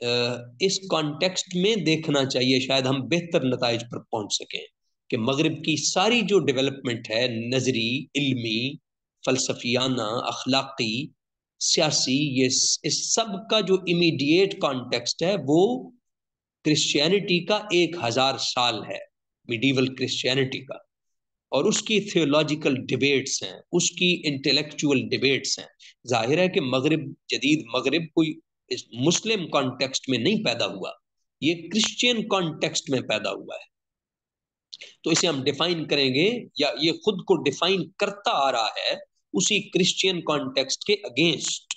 इस कॉन्टेक्स्ट में देखना चाहिए, शायद हम बेहतर नतज पर पहुँच सकें कि मगरब की सारी जो डेवलपमेंट है, नजरी, इल्मी, फलसफियाना, अखलाकी, सियासी, ये इस सब का जो इमीडिएट कॉन्टेक्स्ट है, वो क्रिश्चियनिटी का एक हज़ार साल है मिडीवल क्रिश्चियनिटी का। और उसकी थियोलॉजिकल डिबेट्स हैं, उसकी इंटेलेक्चुअल डिबेट्स हैं। ज़ाहिर है कि मगरब, जदीद मगरब कोई इस मुस्लिम कॉन्टेक्स्ट में नहीं पैदा हुआ। ये क्रिश्चियन कॉन्टेक्स्ट में पैदा हुआ है। तो इसे हम डिफाइन करेंगे या ये खुद को डिफाइन करता आ रहा है उसी क्रिश्चियन कॉन्टेक्स्ट के अगेंस्ट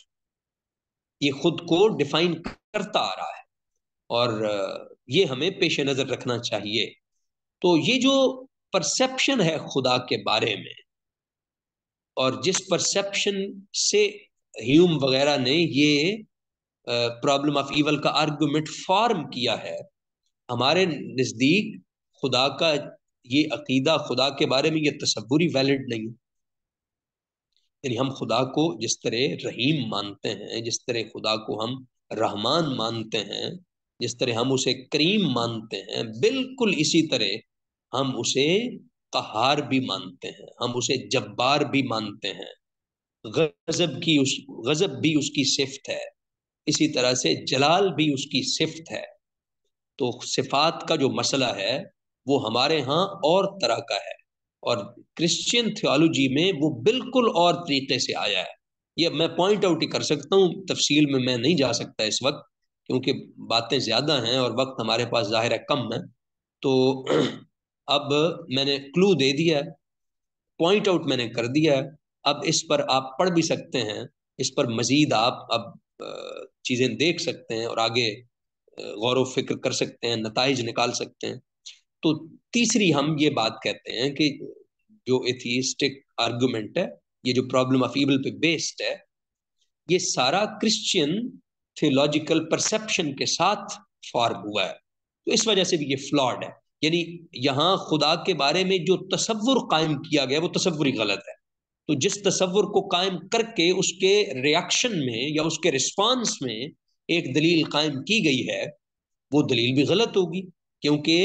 ये खुद को डिफाइन करता आ रहा है। और ये हमें पेश नज़र रखना चाहिए। तो ये जो परसेप्शन है खुदा के बारे में और जिस परसेप्शन से ह्यूम वगैरह ने ये प्रॉब्लम ऑफ़ ईवल का आर्गुमेंट फॉर्म किया है। हमारे नज़दीक खुदा का ये अकीदा, खुदा के बारे में ये तस्वुरी वैलिड नहीं यानी हम खुदा को जिस तरह रहीम मानते हैं, जिस तरह खुदा को हम रहमान मानते हैं, जिस तरह हम उसे करीम मानते हैं, बिल्कुल इसी तरह हम उसे कहार भी मानते हैं, हम उसे जब्बार भी मानते हैं। गजब की उस, गजब भी उसकी सिफ्त है। इसी तरह से जलाल भी उसकी सिफत है। तो सिफात का जो मसला है, वो हमारे यहाँ और तरह का है। और क्रिश्चियन थियोलॉजी में वो बिल्कुल और तरीके से आया है। ये मैं पॉइंट आउट ही कर सकता हूँ, तफसील में मैं नहीं जा सकता इस वक्त, क्योंकि बातें ज़्यादा हैं और वक्त हमारे पास ज़ाहिर है कम है। तो अब मैंने क्लू दे दिया है पॉइंट आउट मैंने कर दिया है। अब इस पर आप पढ़ भी सकते हैं, इस पर मजीद आप अब चीज़ें देख सकते हैं और आगे गौर फ़िक्र कर सकते हैं नतज निकाल सकते हैं। तो तीसरी हम ये बात कहते हैं कि जो एथिस्टिक आर्गुमेंट है, ये जो प्रॉब्लम ऑफ़ ईबल पे बेस्ड है, ये सारा क्रिश्चियन थियोलॉजिकल परसेप्शन के साथ फॉर्म हुआ है। तो इस वजह से भी ये फ्लॉड है। यानी यहाँ खुदा के बारे में जो तस्वुर कायम किया गया, वो तस्वुर ही गलत है। तो जिस तस्वुर को कायम करके उसके रिएक्शन में या उसके रिस्पांस में एक दलील कायम की गई है, वो दलील भी गलत होगी, क्योंकि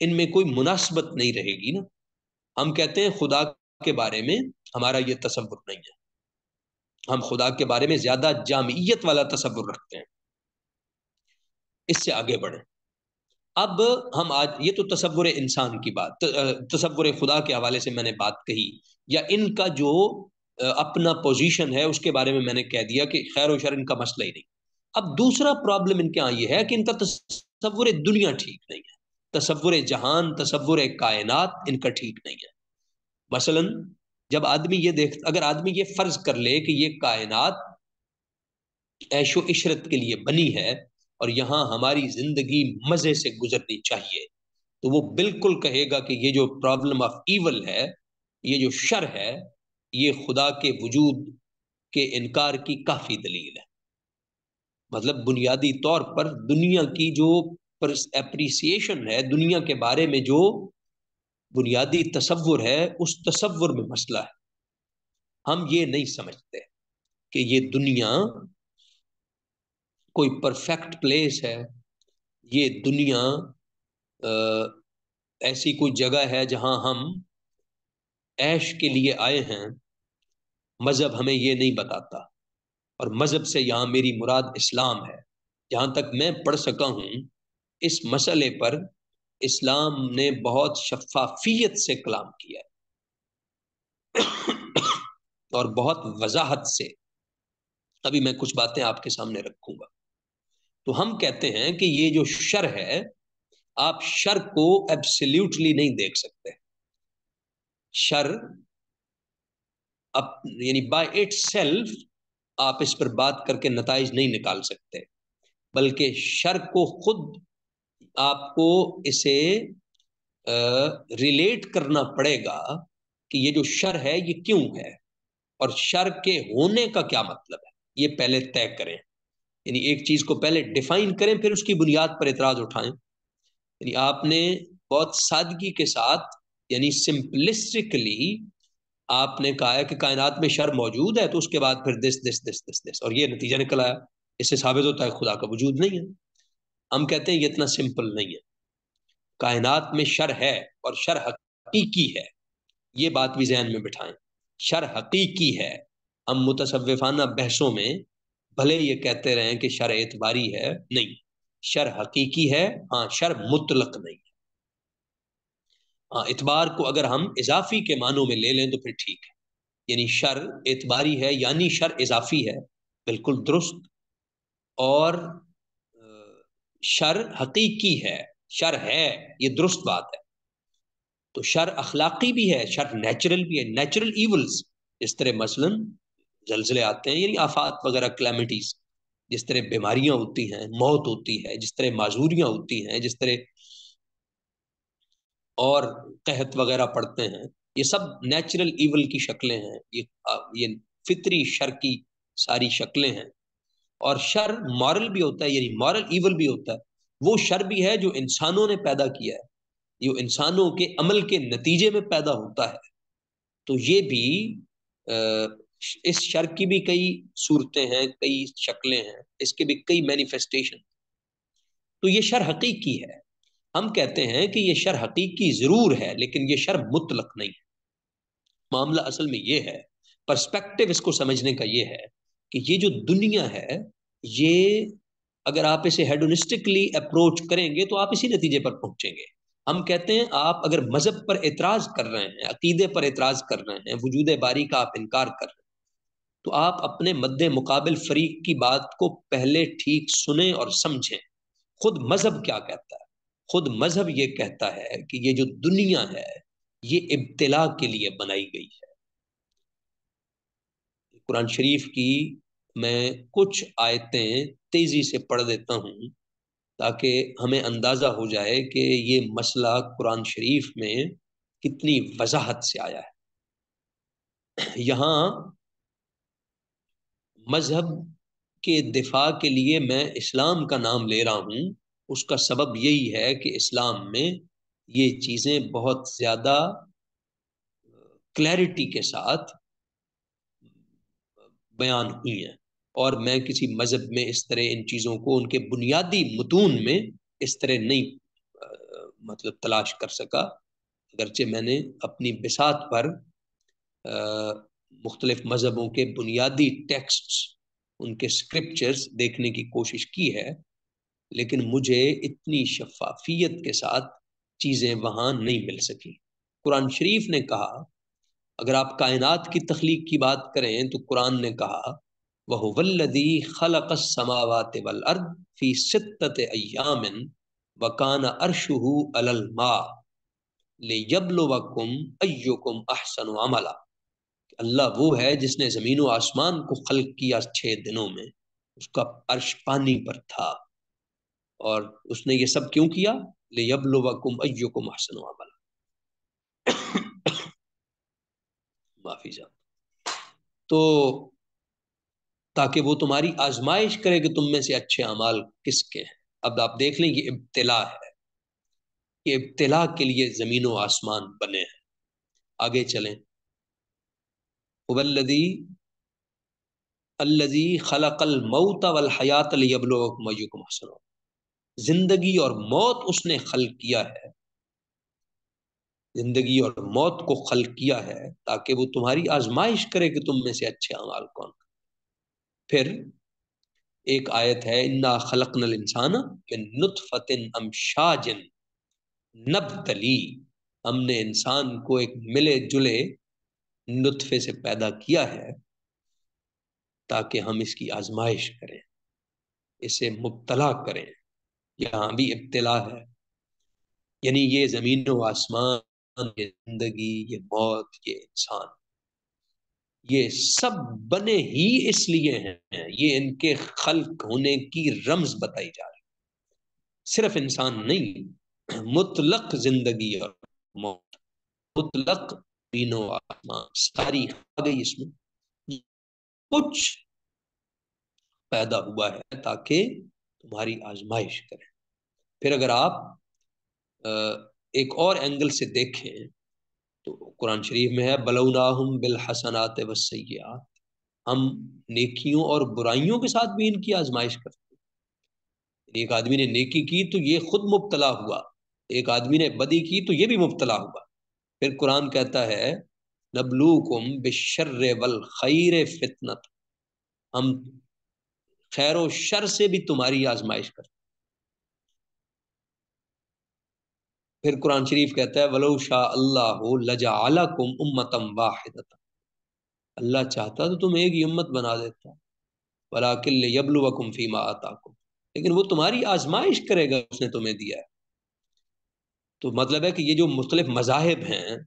इनमें कोई मुनासबत नहीं रहेगी ना। हम कहते हैं खुदा के बारे में हमारा ये तस्वुर नहीं है। हम खुदा के बारे में ज़्यादा जामियत वाला तस्वुर रखते हैं। इससे आगे बढ़े। अब हम आज, ये तो तस्वुर इंसान की बात तस्वुर खुदा के हवाले से मैंने बात कही। या इनका जो अपना पोजीशन है, उसके बारे में मैंने कह दिया कि खैर वशर इनका मसला ही नहीं। अब दूसरा प्रॉब्लम इनके यहाँ ये है कि इनका तस्वुर दुनिया ठीक नहीं है। तस्वुर जहान तस्वुर कायनात इनका ठीक नहीं है। मसलन, जब आदमी ये देख, अगर आदमी ये फ़र्ज़ कर ले कि ये कायनात ऐशो इशरत के लिए बनी है और यहाँ हमारी ज़िंदगी मज़े से गुजरनी चाहिए तो वो बिल्कुल कहेगा कि ये जो प्रॉब्लम ऑफ़ ईवल है ये जो शर है ये खुदा के वजूद के इनकार की काफ़ी दलील है। मतलब बुनियादी तौर पर दुनिया की जो अप्रिसिएशन है दुनिया के बारे में जो बुनियादी तस्वुर है उस तस्वुर में मसला है। हम ये नहीं समझते कि ये दुनिया कोई परफेक्ट प्लेस है ये दुनिया आ, ऐसी कोई जगह है जहाँ हम ऐश के लिए आए हैं, मज़हब हमें ये नहीं बताता। और मज़हब से यहाँ मेरी मुराद इस्लाम है। जहाँ तक मैं पढ़ सका हूँ, इस मसले पर इस्लाम ने बहुत शफाफियत से कलाम किया है। और बहुत वजाहत से। अभी मैं कुछ बातें आपके सामने रखूँगा। तो हम कहते हैं कि ये जो शर है, आप शर को एब्सल्यूटली नहीं देख सकते। शर अप, यानी बाय इट सेल्फ आप इस पर बात करके नतज नहीं निकाल सकते। बल्कि शर को खुद आपको इसे रिलेट करना पड़ेगा कि ये जो शर है, ये क्यों है? और शर के होने का क्या मतलब है? ये पहले तय करें। यानी एक चीज़ को पहले डिफाइन करें, फिर उसकी बुनियाद पर इतराज उठाएँ। यानी आपने बहुत सादगी के साथ यानी सिंपलिस्टिकली आपने कहा कि कायनात में शर मौजूद है तो उसके बाद फिर this this this this this और ये नतीजा निकल आया इससे साबित होता है खुदा का वजूद नहीं है। हम कहते हैं ये इतना सिंपल नहीं है। कायनात में शर है और शर हकीकी है। ये बात भी जहन में बिठाएँ। शर हकीकी है। हम मुतसवाना बहसों में भले ये कहते रहे कि शर एतबारी है, नहीं। शर हकीकी है हाँ शर मुतलक नहीं है, इतबार को अगर हम इजाफी के मानों में ले लें तो फिर ठीक है। यानी शर एतबारी है, यानी शर इजाफी है, बिल्कुल दुरुस्त। और शर हकीकी है, शर है, ये दुरुस्त बात है। तो शर अखलाकी भी है, शर नेचुरल भी है, नेचुरल ईवल्स इस तरह मसलन जलजले आते हैं, यानी आफात वगैरह क्लैमिटीज जिस तरह बीमारियाँ होती हैं, मौत होती है, जिस तरह माजूरियाँ होती हैं, जिस तरह और कहत वगैरह पढ़ते हैं, ये सब नेचुरल इवल की शक्लें हैं, ये ये फितरी, शर की सारी शक्लें हैं। और शर मॉरल भी होता है, यानी मॉरल इवल भी होता है। वो शर भी है जो इंसानों ने पैदा किया है, जो इंसानों के अमल के नतीजे में पैदा होता है। तो ये भी इस शर की भी कई सूरतें हैं, कई शक्लें हैं, इसके भी कई मैनिफेस्टेशन तो ये शर हकीकी है। हम कहते हैं कि ये शर हकीकी ज़रूर है, लेकिन ये शर मुतलक नहीं। है मामला असल में ये है पर्सपेक्टिव इसको समझने का ये है कि ये जो दुनिया है, ये अगर आप इसे हेडोनिस्टिकली अप्रोच करेंगे तो आप इसी नतीजे पर पहुँचेंगे। हम कहते हैं आप अगर मज़हब पर एतराज़ कर रहे हैं, अकीदे पर एतराज़ कर रहे हैं, वजूद बारी का आप इनकार कर रहे हैं तो आप अपने मद्दे मुकाबिल फरीक की बात को पहले ठीक सुने और समझें। खुद मज़हब क्या कहता है? खुद मज़हब ये कहता है कि ये जो दुनिया है, ये इब्तला के लिए बनाई गई है। कुरान शरीफ की मैं कुछ आयतें तेज़ी से पढ़ देता हूँ ताकि हमें अंदाज़ा हो जाए कि ये मसला कुरान शरीफ में कितनी वजाहत से आया है। यहाँ मज़हब के दिफा के लिए मैं इस्लाम का नाम ले रहा हूँ उसका सबब यही है कि इस्लाम में ये चीज़ें बहुत ज़्यादा क्लैरिटी के साथ बयान हुई हैं। और मैं किसी मज़हब में इस तरह इन चीज़ों को, उनके बुनियादी मतून में इस तरह नहीं मतलब तलाश कर सका। अगरचे मैंने अपनी बिसात पर मुख्तलिफ़ मज़हबों के बुनियादी टेक्स्ट्स उनके स्क्रिप्चर्स देखने की कोशिश की है। लेकिन मुझे इतनी शफाफियत के साथ चीज़ें वहाँ नहीं मिल सकी। कुरान शरीफ ने कहा, अगर आप कायनात की तख्लीक की बात करें तो कुरान ने कहा, वह वल्लदी खलक समावात वल अर्द फ़ी सित्तत अय्यामिन वकान अरशुहु अलल मा। ले यबलुवकुम अय्युकुम अहसन अमला। अल्लाह वो है जिसने ज़मीन व आसमान को खल किया छह दिनों में। उसका अर्श पानी पर था। और उसने ये सब क्यों किया? ले माफ़ी तो ताकि वो तुम्हारी आजमाइश करे कि तुम में से अच्छे अमाल किसके हैं। अब आप देख लें ये इब्तला है। ये इब्तला के लिए ज़मीन व आसमान बने हैं। आगे चलें। उबल्लदी अल्लजी खलकल मऊत वल हयात लयबलुकुम हसन ज़िंदगी और मौत उसने खल किया है। ज़िंदगी और मौत को खल किया है ताकि वो तुम्हारी आजमाइश करे कि तुम में से अच्छे अमाल कौन फिर एक आयत है, इन्ना खलकनल इंसान मिन नुतफतिन अमशाजिन हमने इंसान को एक मिले जुले नुतफे से पैदा किया है ताकि हम इसकी आजमाइश करें, इसे मुबतला करें। यहाँ भी इब्तला है। यानी ये ज़मीन व आसमान, ये ज़िंदगी, ये मौत, ये इंसान, ये सब बने ही इसलिए हैं, ये इनके खल्क होने की रमज बताई जा रही सिर्फ़ इंसान नहीं, मुतलक ज़िंदगी और मौत, मुतलक तीनों आत्मा सारी आ गई इसमें। कुछ पैदा हुआ है ताकि तुम्हारी आजमाइश करें। फिर अगर आप एक और एंगल से देखें तो कुरान शरीफ में है, बलौनाहम बिल हसनात वसैयात हम नेकियों और बुराइयों के साथ भी इनकी आजमाइश करते हैं। एक आदमी ने नेकी की तो ये खुद मुबतला हुआ। एक आदमी ने बदी की तो ये भी मुबतला हुआ। फिर कुरान कहता है, नबलूकुम बिशर वल खैर फितनत। हम खैर शर से भी तुम्हारी आजमाइश करते फिर कुरान शरीफ कहता है, वलो शाह अल्लाह लजा कुम उम्मतम वाहिद अल्लाह चाहता तो तुम एक ही उम्मत बना देता। वला किल यबलुवकुम फीमा आताकुम। लेकिन वो तुम्हारी आजमाइश करेगा, उसने तुम्हें दिया है। तो मतलब है कि ये जो मुख्तलिफ़ मजाहब हैं,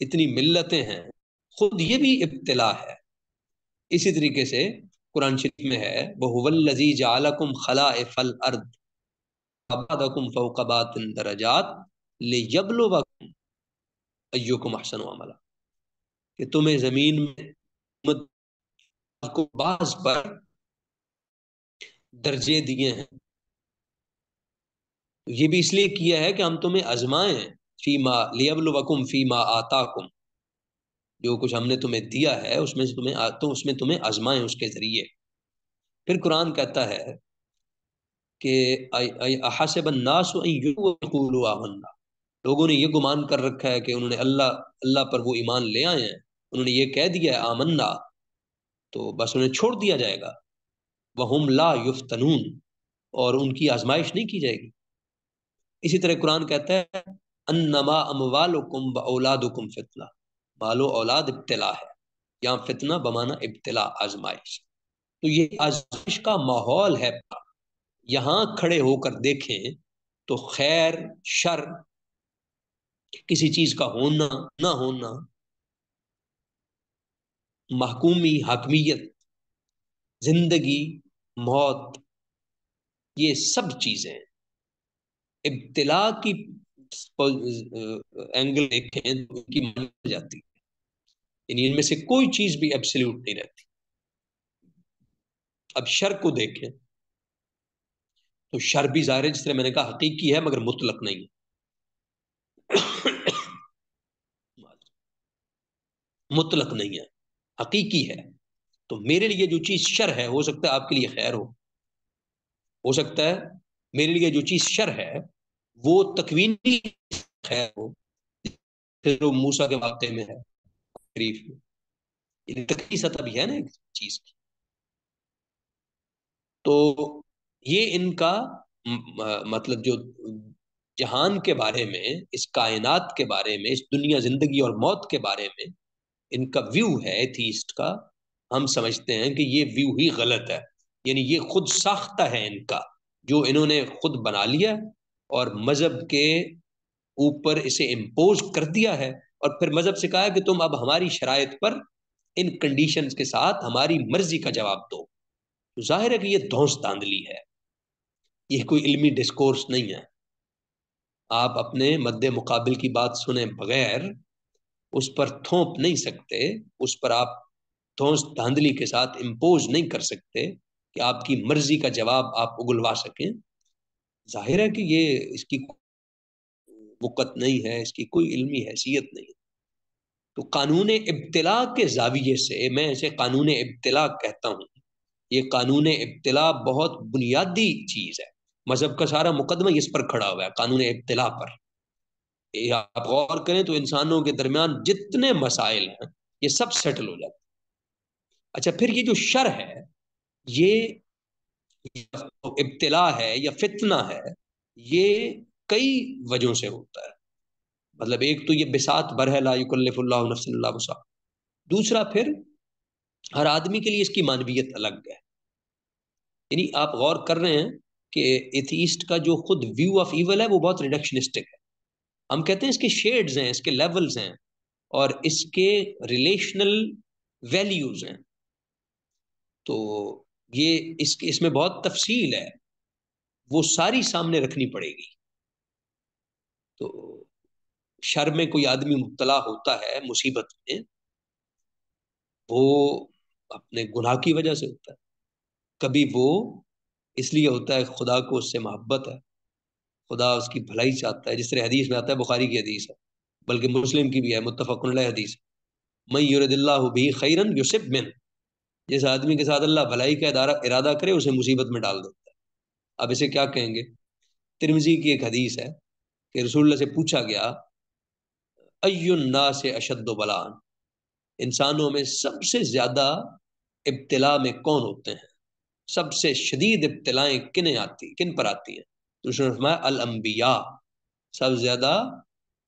इतनी मिल्लतें हैं, खुद ये भी इब्तला है। इसी तरीके से कुरान शरीफ में है बहुवल्लजी जालकुम खला फल अर्द फौकबात दरजात। ले यबलुवकुम अय्युकुम अहसन अमला। कि तुम्हें ज़मीन में को बाज पर दर्जे दिए हैं। ये भी इसलिए किया है कि हम तुम्हें आजमाएँ, फीमा लियबलुवकुम फीमा आताकुम। जो कुछ हमने तुम्हें दिया है, उसमें से तुम्हें तो उसमें तुम्हें आजमाएँ उसके ज़रिए। फिर कुरान कहता है कि लोगों ने ये गुमान कर रखा है कि उन्होंने अल्लाह अल्लाह पर वो ईमान ले आए हैं। उन्होंने ये कह दिया है, आमन्ना तो बस उन्हें छोड़ दिया जाएगा। वह ला युफ्तनून, और उनकी आजमाइश नहीं की जाएगी। इसी तरह कुरान कहता है, अन्नमा अमवालुकुम व औलादुकुम फितना। मालो औलाद इब्तला है यहाँ फितना बमाना इब्तला, आजमाइश। तो ये आजमाइश का माहौल है। यहाँ खड़े होकर देखें तो खैर, शर किसी चीज़ का होना, ना होना, महकूमी हकमियत, ज़िंदगी, मौत, ये सब चीज़ें इब्तला की एंगल देखें तो उनकी मान जाती। है इनमें से कोई चीज़ भी एब्सोल्यूट नहीं रहती। अब शर को देखें तो शर भी ज़ाहिर है, जिस तरह मैंने कहा, हकीकी है, मगर मुतलक नहीं है। मुतलक नहीं है, हकीकी है। तो मेरे लिए जो चीज़ शर है, हो सकता है आपके लिए खैर हो। हो सकता है मेरे लिए जो चीज़ शर है, वो तकवीनी खैर हो फिर मूसा के वाक़े में है, शरीफ में। तकवी सतह भी है ना एक चीज़ की। तो ये इनका मतलब जो जहान के बारे में, इस कायनात के बारे में, इस दुनिया ज़िंदगी और मौत के बारे में इनका व्यू है एथीस्ट का, हम समझते हैं कि ये व्यू ही गलत है। यानी ये खुद साख्ता है इनका, जो इन्होंने खुद बना लिया और मज़हब के ऊपर इसे इम्पोज कर दिया है। और फिर मज़हब से कहा कि तुम अब हमारी शराय पर इन कंडीशंस के साथ हमारी मर्ज़ी का जवाब दो। तो ज़ाहिर है कि ये धौस धांधली है। ये कोई इल्मी डिस्कोर्स नहीं है। आप अपने मद्दे मुकाबिल की बात सुने बगैर, उस पर थोप नहीं सकते, उस पर आप धौस धांधली के साथ इम्पोज नहीं कर सकते कि आपकी मर्ज़ी का जवाब आप उगलवा सकें। ज़ाहिर है कि ये इसकी वक़्त नहीं है, इसकी कोई इल्मी हैसियत नहीं। तो कानून इब्तला के जाविये से मैं इसे कानून इब्तला कहता हूँ। ये कानून इब्तला बहुत बुनियादी चीज़ है। मज़हब का सारा मुकदमा इस पर खड़ा हुआ है, कानून इब्तला पर। आप गौर करें तो इंसानों के दरमियान जितने मसाइल हैं, ये सब सेटल हो जाते अच्छा फिर ये जो शर है, ये इब्तला है या फितना है, ये कई वजहों से होता है। मतलब एक तो ये बिसात बर लाकुल्लासा दूसरा फिर हर आदमी के लिए इसकी मानवीयत अलग है। यानी आप गौर कर रहे हैं कि एथीस्ट का जो खुद व्यू ऑफ़ ईवल है, वो बहुत रिडक्शनिस्टिक है। हम कहते हैं इसके शेड्स हैं, इसके लेवल्स हैं और इसके रिलेशनल वैल्यूज़ हैं। तो ये इस, इसमें बहुत तफसील है। वो सारी सामने रखनी पड़ेगी। तो शर में कोई आदमी मुबतला होता है मुसीबत में, वो अपने गुनाह की वजह से होता है। कभी वो इसलिए होता है खुदा को उससे मोहब्बत है। खुदा उसकी भलाई चाहता है। जिस तरह हदीस में आता है, बुखारी की हदीस है, बल्कि मुस्लिम की भी है मुतफ़ हदीस मैं युरदिल्ला भी खैरन युसिब मिन। जिस आदमी के साथ अल्लाह भलाई का इदारा, इरादा करे, उसे मुसीबत में डाल देता है। अब इसे क्या कहेंगे? तिरमजी की एक हदीस है कि रसूल से पूछा गया अयुन्ना से अशद बलान? इंसानों में सबसे ज़्यादा इब्तला में कौन होते हैं? सबसे शदीद इब्तलाएँ किन आती, किन पर आती हैं? तो उसने अल अम्बिया सबसे ज़्यादा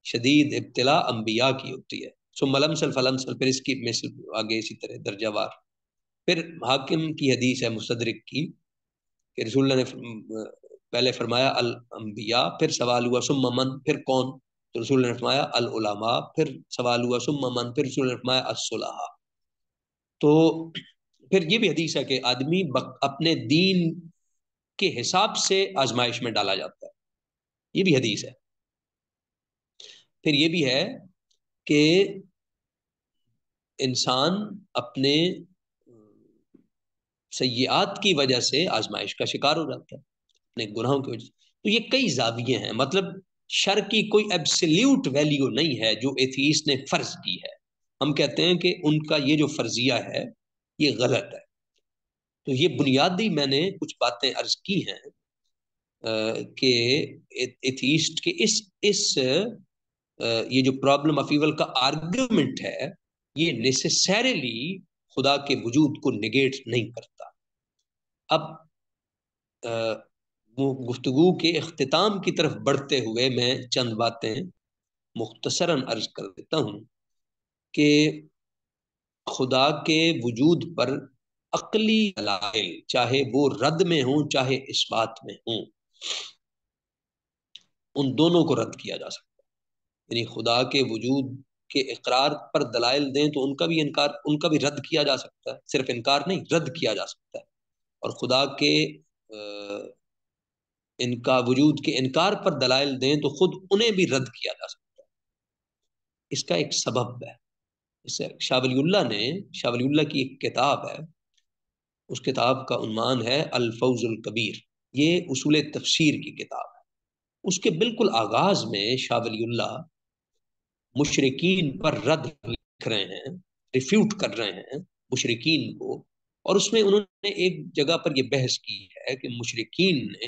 शदीद इब्तला अम्बिया की होती है। सुमलमसल फलमसल फिर इसकी मिसल आगे इसी तरह, दर्जावार। फिर हाकिम की हदीस है मुसदरिक की, कि रसूल ने पहले फरमाया अल अम्बिया फिर सवाल हुआ सुम मन, फिर कौन? तो रसूल ने फरमाया अल उलमा फिर सवाल हुआ सुम मन, फिर रसूल ने फरमाया असुलहा तो फिर ये भी हदीस है कि आदमी अपने दीन के हिसाब से आजमाइश में डाला जाता है। ये भी हदीस है। फिर ये भी है कि इंसान अपने सयात की वजह से आजमाइश का शिकार हो जाता है, अपने गुनाहों की वजह से। तो ये कई जाविये हैं मतलब शर की कोई एब्सल्यूट वैल्यू नहीं है जो एथीस ने फ़र्ज़ की है। हम कहते हैं कि उनका ये जो फर्जिया है ये गलत है। तो ये बुनियादी मैंने कुछ बातें अर्ज़ की हैं कि एथीस्ट के इस इस आ, ये जो प्रॉब्लम ऑफ़ का आर्ग्यूमेंट है ये नेसेसरली खुदा के वजूद को निगेट नहीं करता। अब वो गुफ्तगु के अख्ताम की तरफ़ बढ़ते हुए मैं चंद बातें मुख्तसरन अर्ज़ कर देता हूँ कि खुदा के वजूद पर अकली दलाइल, चाहे वो रद्द में हो, चाहे इस बात में हो, उन दोनों को रद्द किया जा सकता है। यानी खुदा के वजूद के इकरार पर दलाइल दें तो उनका भी इनकार, उनका भी रद्द किया जा सकता है। सिर्फ़ इनकार नहीं, रद्द किया जा सकता है। और खुदा के इनका वजूद के इनकार पर दलाइल दें तो खुद उन्हें भी रद्द किया जा सकता है। इसका एक सबब है। इसे शावलील्ला ने शावलील्ला की एक किताब है, उस किताब का उन्मान है अलफौजुल कबीर। ये उसूल तफसीर की किताब है। उसके बिल्कुल आगाज़ में शावलील्ला मुशरकिन पर रद्द लिख रहे हैं, रिफ्यूट कर रहे हैं मुशरकिन को, और उसमें उन्होंने एक जगह पर यह बहस की है कि मुशरकिन ने,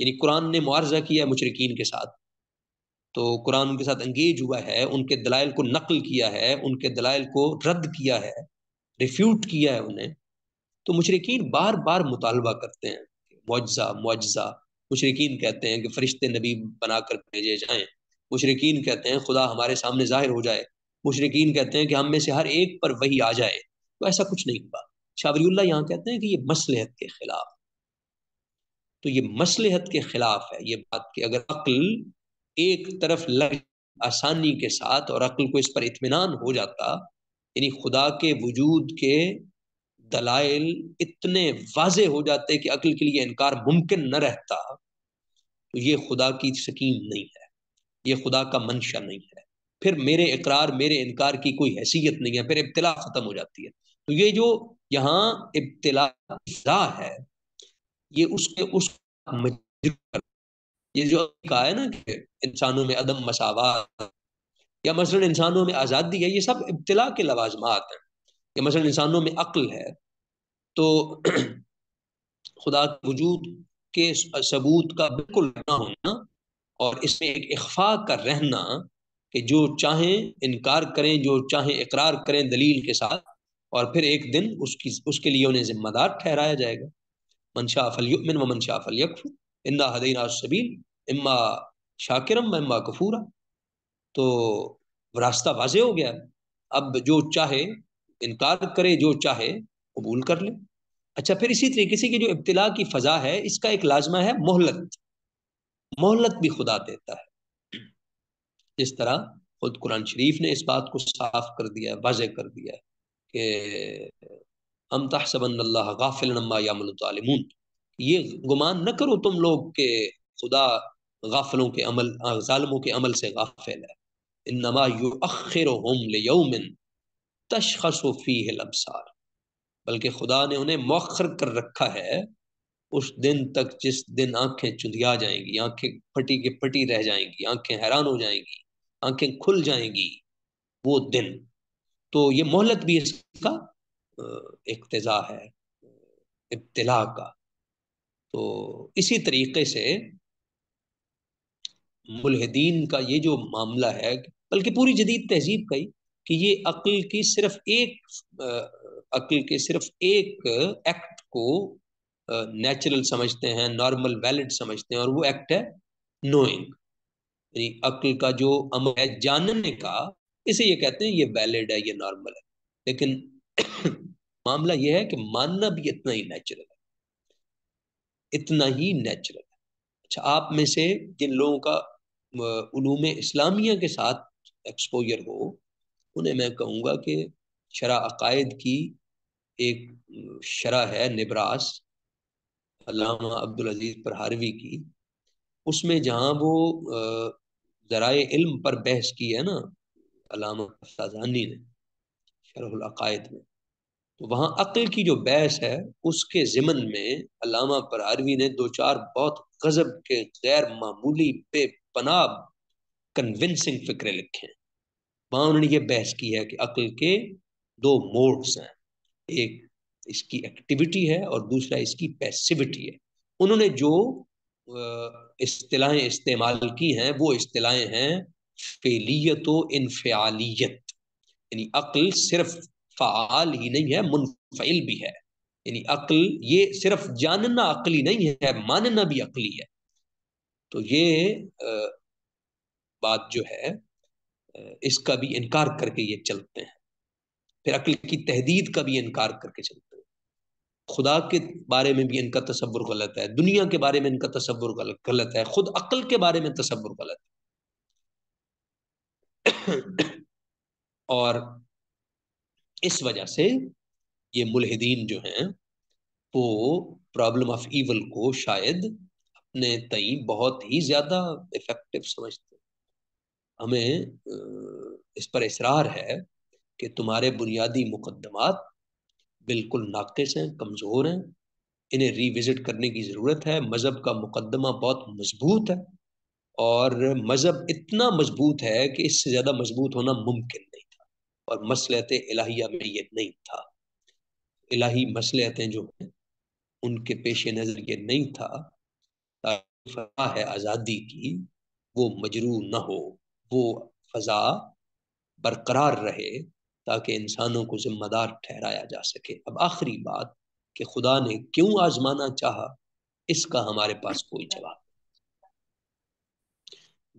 यानी कुरान ने मुआवजा किया मुशरकिन के साथ तो कुरान उनके साथ एंगेज हुआ है, उनके दलाइल को नकल किया है, उनके दलाइल को रद्द किया है रिफ्यूट किया है उन्हें। तो मुशरकिन बार बार मुतालबा करते हैं मुआजा मुआजा मुशरकिन कहते हैं कि फरिश्ते नबी बनाकर भेजे जाएँ। मुशरकिन कहते हैं, खुदा हमारे सामने ज़ाहिर हो जाए। मुशरकिन कहते हैं कि, हम में से हर एक पर वही आ जाए। तो ऐसा कुछ नहीं हुआ। शावरील्ला यहाँ कहते हैं कि ये मसलहत के खिलाफ। तो ये मसलहत के खिलाफ है ये बात कि अगर अक्ल एक तरफ़ लग आसानी के साथ और अक्ल को इस पर इत्मीनान हो जाता, यानी खुदा के वजूद के दलाइल इतने वाजे हो जाते कि अक्ल के लिए इनकार मुमकिन न रहता तो ये खुदा की सकीन नहीं है, ये खुदा का मंशा नहीं है। फिर मेरे इकरार, मेरे इनकार की कोई हैसियत नहीं है, फिर इब्तला खत्म हो जाती है। तो ये जो यहाँ इब्तला है, ये उसके उस ये जो कहा है ना कि इंसानों में अदम मसावत या मसलन इंसानों में आज़ादी है, ये सब इब्तला के लवाजमात हैं। या मसलन इंसानों में अक्ल है तो खुदा वजूद के सबूत का बिल्कुल ना होना और इसमें एक इख्फा का रहना कि जो चाहें इनकार करें, जो चाहें इकरार करें दलील के साथ और फिर एक दिन उसकी, उसके लिए उन्हें जिम्मेदार ठहराया जाएगा। मनशा फलयुमिन व मनशा फलयकफुर इन्ना हदीना सबील इम्मा शाकिरम इम्मा कफूरा तो रास्ता वाजे हो गया। अब जो चाहे, इनकार करे, जो चाहे, कबूल कर ले। अच्छा फिर इसी तरीके से कि जो इब्तला की फजा है, इसका एक लाजमा है मोहलत। मोहलत भी खुदा देता है। जिस तरह खुद कुरान शरीफ ने इस बात को साफ़ कर दिया है वाजे कर दिया है कि हम तहसबन गाफिल यामून ये गुमान न करो तुम लोग के खुदा गाफलों के अमल ालमों के अमल से गाफिल है। इनमा यू अखिर यौमिन अबसार बल्कि खुदा ने उन्हें मौखर कर रखा है, उस दिन तक जिस दिन आँखें चुंधिया जाएँगी, आँखें फटी के फटी रह जाएँगी, आँखें हैरान हो जाएँगी, आँखें खुल जाएँगी, वो दिन। तो ये मोहलत भी इसका इकतजा है, इब्तला का। तो इसी तरीके से मुलहदीन का ये जो मामला है, बल्कि पूरी जदीद तहजीब का ही, कि ये अक्ल की सिर्फ़ एक अक्ल के सिर्फ़ एक एक्ट को नेचुरल समझते हैं नॉर्मल वैलिड समझते हैं, और वो एक्ट है नोइंग यानी अक्ल का जो अमल है जानने का, इसे ये कहते हैं ये वैलिड है, ये नॉर्मल है। लेकिन मामला ये है कि मानना भी इतना ही नेचुरल है। इतना ही नेचुरल है। अच्छा आप में से जिन लोगों का उलूम इस्लामिया के साथ एक्सपोजर हो, उन्हें मैं कहूँगा कि शरा अकायद की एक शरा है निब्रास अब्दुल अज़ीज़ परहारवी की। उसमें जहाँ वो ज़राए इल्म पर बहस की है ना अलामा ने, शरहुल अकायद में। तो वहाँ अक्ल की जो बहस है, उसके ज़िमन में अलामा परहारवी ने दो चार बहुत गजब के गैर मामूली बेपनाब कन्विंसिंग फिक्रे लिखे हैं। वहाँ उन्होंने ये बहस की है कि अक्ल के दो मोड्स हैं। एक इसकी एक्टिविटी है और दूसरा इसकी पैसिविटी है। उन्होंने जो इस्तेलाहें इस्तेमाल की हैं, वो इस्तेलाहें हैं, फेलियत इनफियालियत। यानी अक्ल सिर्फ़ फ़ाल ही नहीं है, मुनफिल भी है। यानी अक्ल, ये सिर्फ़ जानना अकली नहीं है, मानना भी अकली है। तो ये बात जो है इसका भी इनकार करके ये चलते हैं। फिर अक्ल की तहदीद का भी इनकार करके चलते हैं। खुदा के बारे में भी इनका तस्वुर गलत है, दुनिया के बारे में इनका तस्वुर गलत गलत है, खुद अक्ल के बारे में तस्वुर गलत है। और इस वजह से ये मुलहदीन जो हैं, वो प्रॉब्लम ऑफ़ ईवल को शायद अपने तई बहुत ही ज़्यादा इफ़ेक्टिव समझते हमें इस पर इसरार है कि तुम्हारे बुनियादी मुकदमात बिल्कुल नाकस हैं, कमज़ोर हैं, इन्हें रिविज़िट करने की ज़रूरत है। मज़हब का मुकदमा बहुत मज़बूत है और मज़हब इतना मज़बूत है कि इससे ज़्यादा मज़बूत होना मुमकिन और मसलत इलाहिया में ये नहीं था। इलाही मसलतें जो हैं, उनके पेश नज़र ये नहीं था। है आज़ादी की, वो मजरू न हो, वो फ़ज़ा बरकरार रहे ताकि इंसानों को जिम्मेदार ठहराया जा सके। अब आखिरी बात कि खुदा ने क्यों आजमाना चाहा, इसका हमारे पास कोई जवाब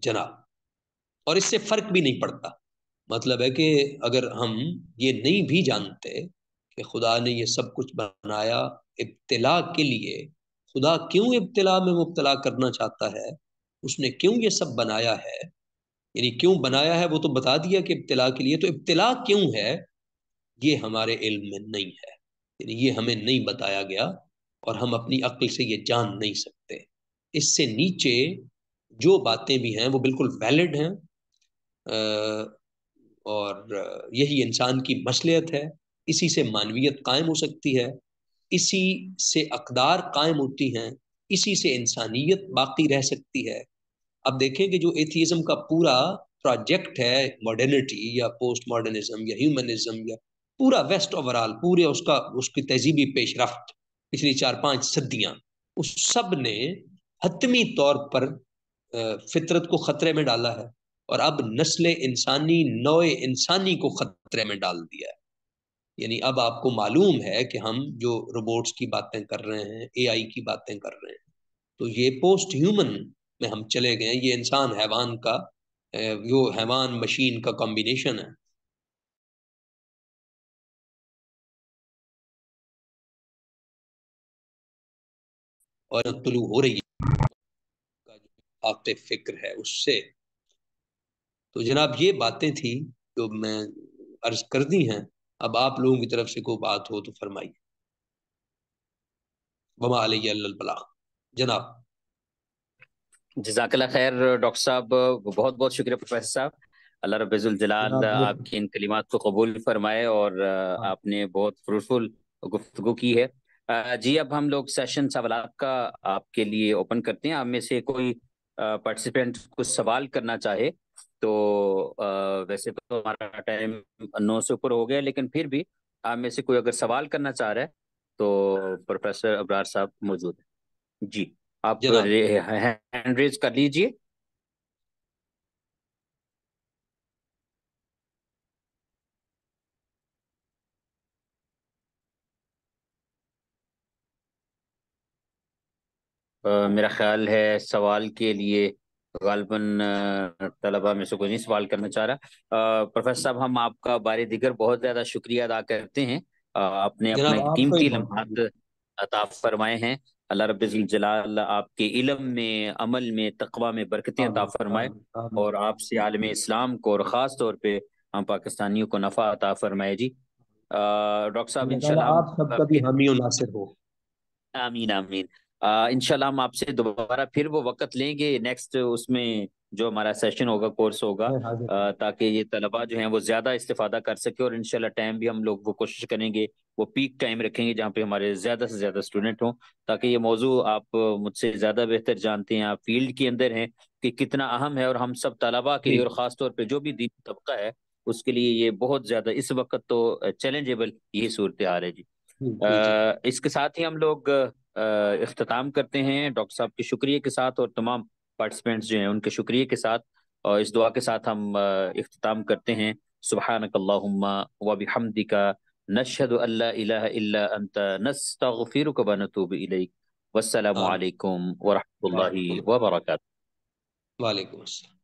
जनाब, और इससे फ़र्क भी नहीं पड़ता। मतलब है कि अगर हम ये नहीं भी जानते कि खुदा ने ये सब कुछ बनाया इब्तला के लिए, खुदा क्यों इब्तला में मुबतला करना चाहता है? उसने क्यों ये सब बनाया है? यानी क्यों बनाया है वो तो बता दिया कि इब्तला के लिए तो इब्तला क्यों है? ये हमारे इल्म में नहीं है। यानी ये हमें नहीं बताया गया और हम अपनी अक्ल से ये जान नहीं सकते। इससे नीचे जो बातें भी हैं वो बिल्कुल वैलिड हैं। और यही इंसान की मसलियत है। इसी से मानवीयत कायम हो सकती है। इसी से अकदार कायम होती हैं। इसी से इंसानियत बाकी रह सकती है। अब देखें कि जो एथिज्म का पूरा प्रोजेक्ट है मॉडर्निटी या पोस्ट मॉडर्निज्म या ह्यूमनिज्म या पूरा वेस्ट ओवरऑल पूरे उसका, उसकी तहजीबी पेशरफ पिछली चार पाँच सदियाँ, उस सबने हतमी तौर पर फितरत को खतरे में डाला है। और अब नस्ल इंसानी, नोए इंसानी को खतरे में डाल दिया है। यानी अब आपको मालूम है कि हम जो रोबोट्स की बातें कर रहे हैं एआई की बातें कर रहे हैं तो ये पोस्ट ह्यूमन में हम चले गए ये इंसान हैवान का वो हैवान मशीन का कॉम्बिनेशन है। और तुलू हो रही है। आपते फ़िक्र है उससे तो जनाब ये बातें थी जो मैं अर्ज़ कर दी हैं। अब आप लोगों की तरफ़ से कोई बात हो तो फरमाइए। वमा बला जनाब। जजाकला खैर डॉक्टर साहब बहुत बहुत शुक्रिया प्रोफेसर साहब। अल्लाह जलाल आपकी इन कलिमात को कबूल फरमाए और हाँ। आपने बहुत फ्रूटफुल गुफ्तु की है। जी अब हम लोग सेशन सवाल का आपके लिए ओपन करते हैं। आप में से कोई पार्टिसिपेंट कुछ सवाल करना चाहे तो आ, वैसे तो हमारा टाइम नौ से ऊपर हो गया लेकिन फिर भी आप में से कोई अगर सवाल करना चाह रहा है तो प्रोफेसर अबरार साहब मौजूद है। जी आप हैंड रेज कर लीजिए। Uh, मेरा ख्याल है सवाल के लिए गालबन तलबा में से कोई नहीं सवाल करना चाह रहा। प्रोफेसर साहब हम आपका बारे दिगर बहुत ज़्यादा शुक्रिया अदा करते हैं। आपने अपने कीमती लम्हात अता फरमाए हैं। अल्लाह रब्बुल जलाल आपके इलम में अमल में तकवा में बरकतें अता फरमाए और आपसे आलम इस्लाम को और ख़ास तौर पर हम पाकिस्तानियों को नफ़ा अता फरमाए जी। डॉक्टर साहब इंशाल्लाह आप सबका भी हामी नासिर हो। आमीन आमीन। इंशाल्लाह हम आपसे दोबारा फिर वो वक्त लेंगे। नेक्स्ट उसमें जो हमारा सेशन होगा कोर्स होगा ताकि ये तलबा जो है वो ज़्यादा इस्तेफादा कर सके और इनशाला टाइम भी हम लोग वो कोशिश करेंगे वो पीक टाइम रखेंगे जहाँ पे हमारे ज़्यादा से ज़्यादा स्टूडेंट हों ताकि ये मौजू आप मुझसे ज़्यादा बेहतर जानते हैं आप फ़ील्ड के अंदर हैं कि कितना अहम है और हम सब तलबा के लिए और ख़ास तौर पर जो भी दीन तबका है उसके लिए ये बहुत ज़्यादा इस वक्त तो चैलेंजेबल ये सूरत हाल है जी। इसके साथ ही हम लोग अख्ताम करते हैं डॉक्टर साहब के शुक्रिया के साथ और तमाम पार्टिसिपेंट्स जो हैं उनके शुक्रिया के साथ और इस दुआ के साथ हम अख्ताम करते हैं। सुबहानक अल्लाहुम्मा व बिहम्दिका नशहदु अल्ला इलाहा इल्ला अंत नस्तगफिरुक व इलैक। वस्सलामु अलैकुम व रहमतुल्लाहि वालेकुम अस्सलाम।